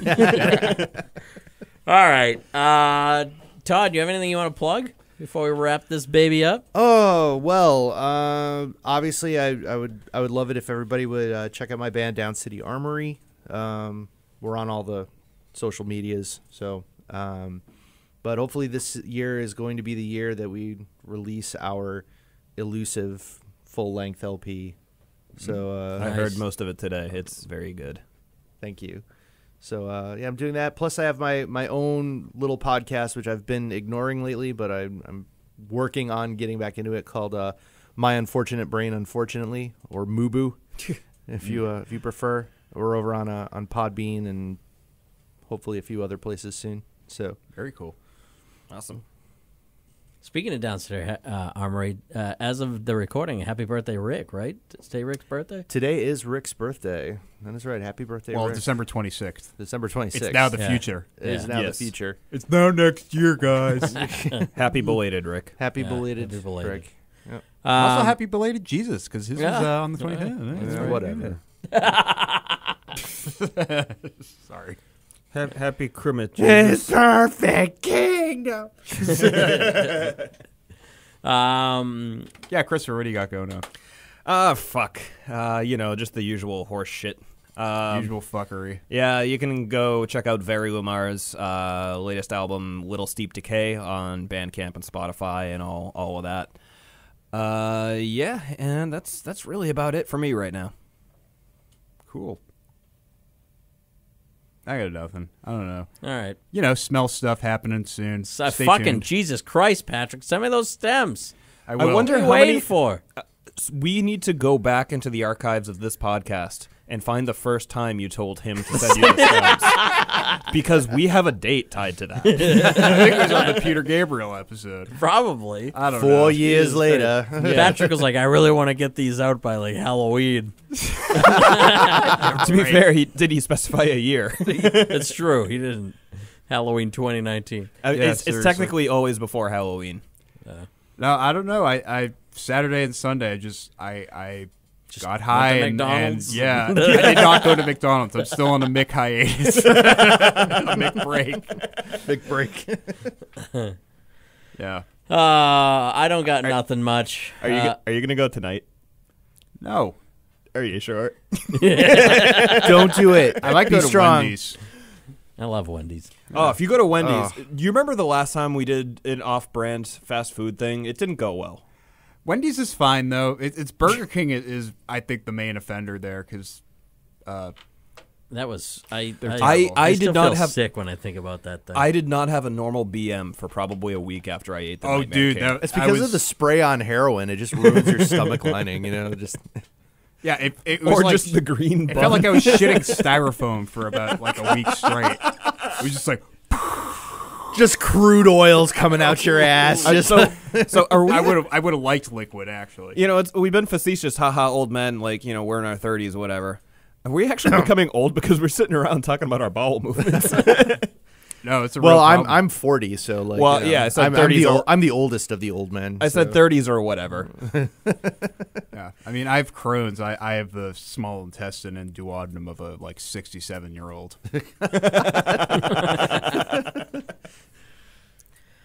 All right, uh, Todd, do you have anything you want to plug before we wrap this baby up? Oh well, uh, obviously I, I would I would love it if everybody would uh, check out my band Downcity Armory. Um, we're on all the social medias, so um, but hopefully this year is going to be the year that we release our elusive full length LP. So uh, I Nice. heard most of it today. It's very good. Thank you. So uh, yeah, I'm doing that. Plus, I have my my own little podcast, which I've been ignoring lately, but I'm, I'm working on getting back into it. Called uh, My Unfortunate Brain, Unfortunately, or Mubu, if you uh, if you prefer. We're over on uh, on Podbean and hopefully a few other places soon. So Very cool. Awesome. Speaking of downstairs uh, armory, uh, as of the recording, happy birthday, Rick! Right? Today Rick's birthday. today is Rick's birthday. That is right. Happy birthday, well, Rick. December 26th. December 26th. It's now the Yeah. future. It is Yeah. now Yes. the future. It's now next year, guys. Happy belated, Rick. Happy Yeah, belated, happy belated. Rick. Yep. also, Um, happy belated Jesus, because his yeah. was uh, on the 25th. That's Yeah, right. whatever. Sorry. Ha- happy Crimmage. perfect kingdom. Um, Yeah, Christopher, what do you got going on? Ah, fuck. Uh, you know, just the usual horse shit. Um, Usual fuckery. Yeah, you can go check out Very Lamar's uh, latest album, Little Steep Decay, on Bandcamp and Spotify and all all of that. Uh, yeah, and that's that's really about it for me right now. Cool. I got nothing. I don't know. all right. You know, smell stuff happening soon. So, Stay fucking tuned. Jesus Christ, Patrick! Send me those stems. I, I will. wonder- What are you waiting many- for? Uh, s- We need to go back into the archives of this podcast and find the first time you told him to send you the stems. because we have a date tied to that. I think it was on the Peter Gabriel episode. Probably. I don't Four know. years later. Patrick was like, I really want to get these out by like Halloween. to be fair, he did he specify a year? it's true. He didn't. Halloween 2019. Uh, it's, it's technically always before Halloween. No, I don't know. I, I Saturday and Sunday, I just I I Just got went to high and, and McDonald's? yeah, I did not go to McDonald's. I'm still on a Mick hiatus, a Mick break. Big break. Yeah. Uh, I don't got nothing much. Are you Uh, are you gonna go tonight? No, Are you sure? Don't do it. I like Be go to strong. Wendy's. I love Wendy's. Oh, if you go to Wendy's, do you remember the last time we did an off-brand fast food thing? It didn't go well. Wendy's is fine though. It, it's Burger King is, is I think the main offender there because uh, That was I. They're I. I did not have- sick when I think about that thing. I did not have a normal BM for probably a week after I ate the oh Nightmare dude, Cake. that, It's because was- of the spray on heroin. It just ruins your stomach lining. You know, just yeah. It, it was or like, just the green. It bun. felt like I was shitting styrofoam for about like a week straight. It was just like just crude oils coming out your ass. Just so. So are we? I would have I would have liked liquid actually. You know, it's, we've been facetious, haha, old men, like you know, we're in our thirties, whatever. Are we actually becoming old because we're sitting around talking about our bowel movements? No, it's a well, real I'm problem. I'm 40, so like. Well, you know, yeah, I said I'm, I'm 30s the or- I'm the oldest of the old men. I said thirties or whatever. Yeah, I mean, I have Crohn's. I, I have the small intestine and duodenum of a like sixty-seven year old.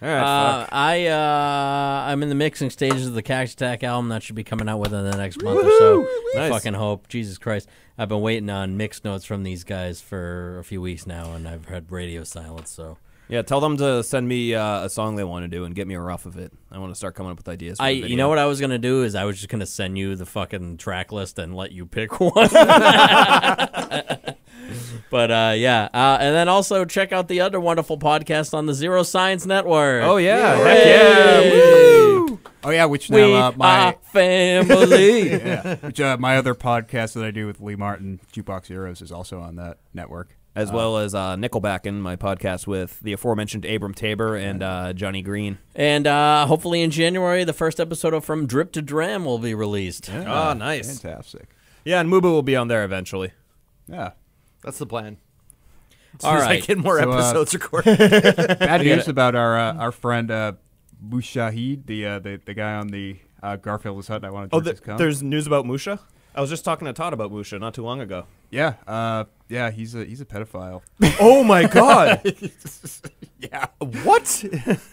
Right, Uh. I uh, I'm in the mixing stages of the Cactus Attack album that should be coming out within the next month or so. I Nice. fucking hope. Jesus Christ, I've been waiting on mixed notes from these guys for a few weeks now, and I've had radio silence. So Yeah, tell them to send me uh, a song they want to do and get me a rough of it. I want to start coming up with ideas. For I, you know what I was gonna do is I was just gonna send you the fucking track list and let you pick one. but uh, yeah, uh, and then also check out the other wonderful podcast on the Zero Science Network. Oh yeah, Hooray! heck yeah! Woo! Oh yeah, which now we uh, my family. yeah, which uh, my other podcast that I do with Lee Martin, Jukebox Heroes, is also on that network. As well as uh, Nickelback in my podcast with the aforementioned Abram Tabor and uh, Johnny Green. and uh, hopefully in January, the first episode of From Drip to Dram will be released. Oh, nice. fantastic. Yeah, and Mubu will be on there eventually. Yeah. That's the plan. As All soon as I right. get more So, uh, episodes recorded. Bad news about our uh, our friend uh, Mushahid, the uh, the the guy on the uh, Garfield is hot. I want to Oh, jerk th- his there's news about Musha. I was just talking to Todd about Musha not too long ago. yeah, uh, yeah, he's a he's a pedophile. oh my god! yeah, what?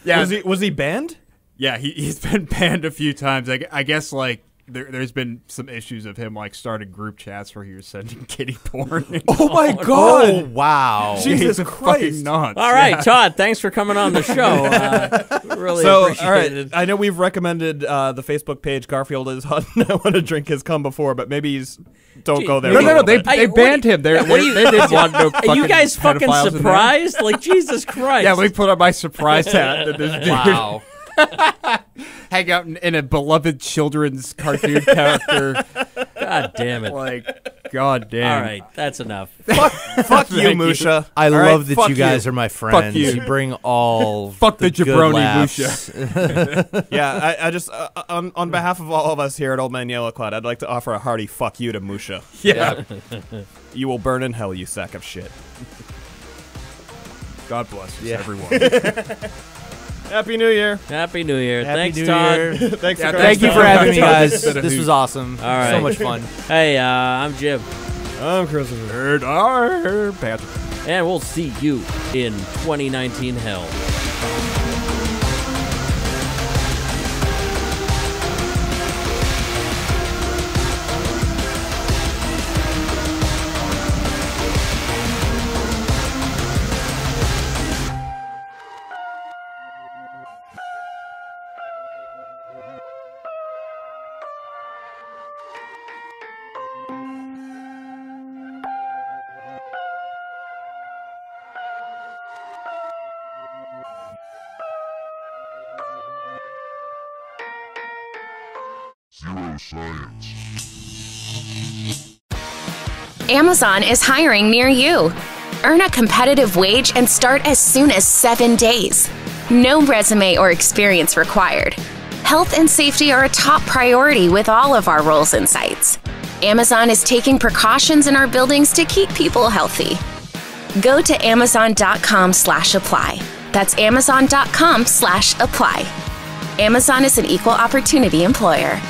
yeah, Was he was he banned? yeah. He he's been banned a few times. I, I guess like. There, there's been some issues of him like starting group chats where he was sending kitty porn. Oh my god! oh wow! Jesus Christ. nuts. All right, Yeah. Todd, thanks for coming on the show. Uh, really So, appreciate all right, it. I know we've recommended uh, the Facebook page Garfield is hot. and I want to drink his cum before, but maybe he's don't Gee, go there. No, no, no. They, bit. Hey, they banned you- him. They're, what do you- they, they didn't want no Are you guys fucking pedophiles in there. surprised? Like Jesus Christ! Yeah, we put on my surprise hat this wow. Hang out in, in a beloved children's cartoon character. God damn it! like, god damn. All right, that's enough. Fuck you, Thank you. Musha. I All right, love that you guys are my friends. you. bring all Fuck the good jabroni laughs. yeah, I, I just uh, uh, on on behalf of all of us here at Old Men Yell At Cloud, I'd like to offer a hearty fuck you to Musha. Yeah. You will burn in hell, you sack of shit. God bless us, Yeah. everyone. Happy New Year. Happy New Year! Happy Thanks, New Todd. Year. Thanks Yeah, for Thank you for having me, guys. This was awesome. All right. So much fun. Hey, uh, I'm Jim, I'm Christopher. Nerd are Patrick. and we'll see you in 2019 hell. Amazon is hiring near you. Earn a competitive wage and start as soon as seven days. No resume or experience required. Health and safety are a top priority with all of our roles and sites. Amazon is taking precautions in our buildings to keep people healthy. Go to amazon.com slash apply. That's amazon.com slash apply. Amazon is an equal opportunity employer.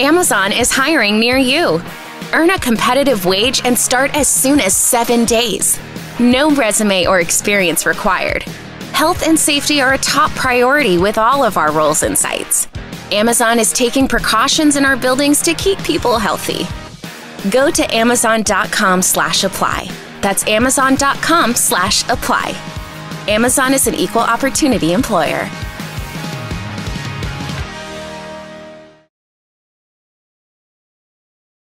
Amazon is hiring near you. Earn a competitive wage and start as soon as seven days. No resume or experience required. Health and safety are a top priority with all of our roles and sites. Amazon is taking precautions in our buildings to keep people healthy. Go to amazon.com slash apply. That's amazon.com slash apply. Amazon is an equal opportunity employer.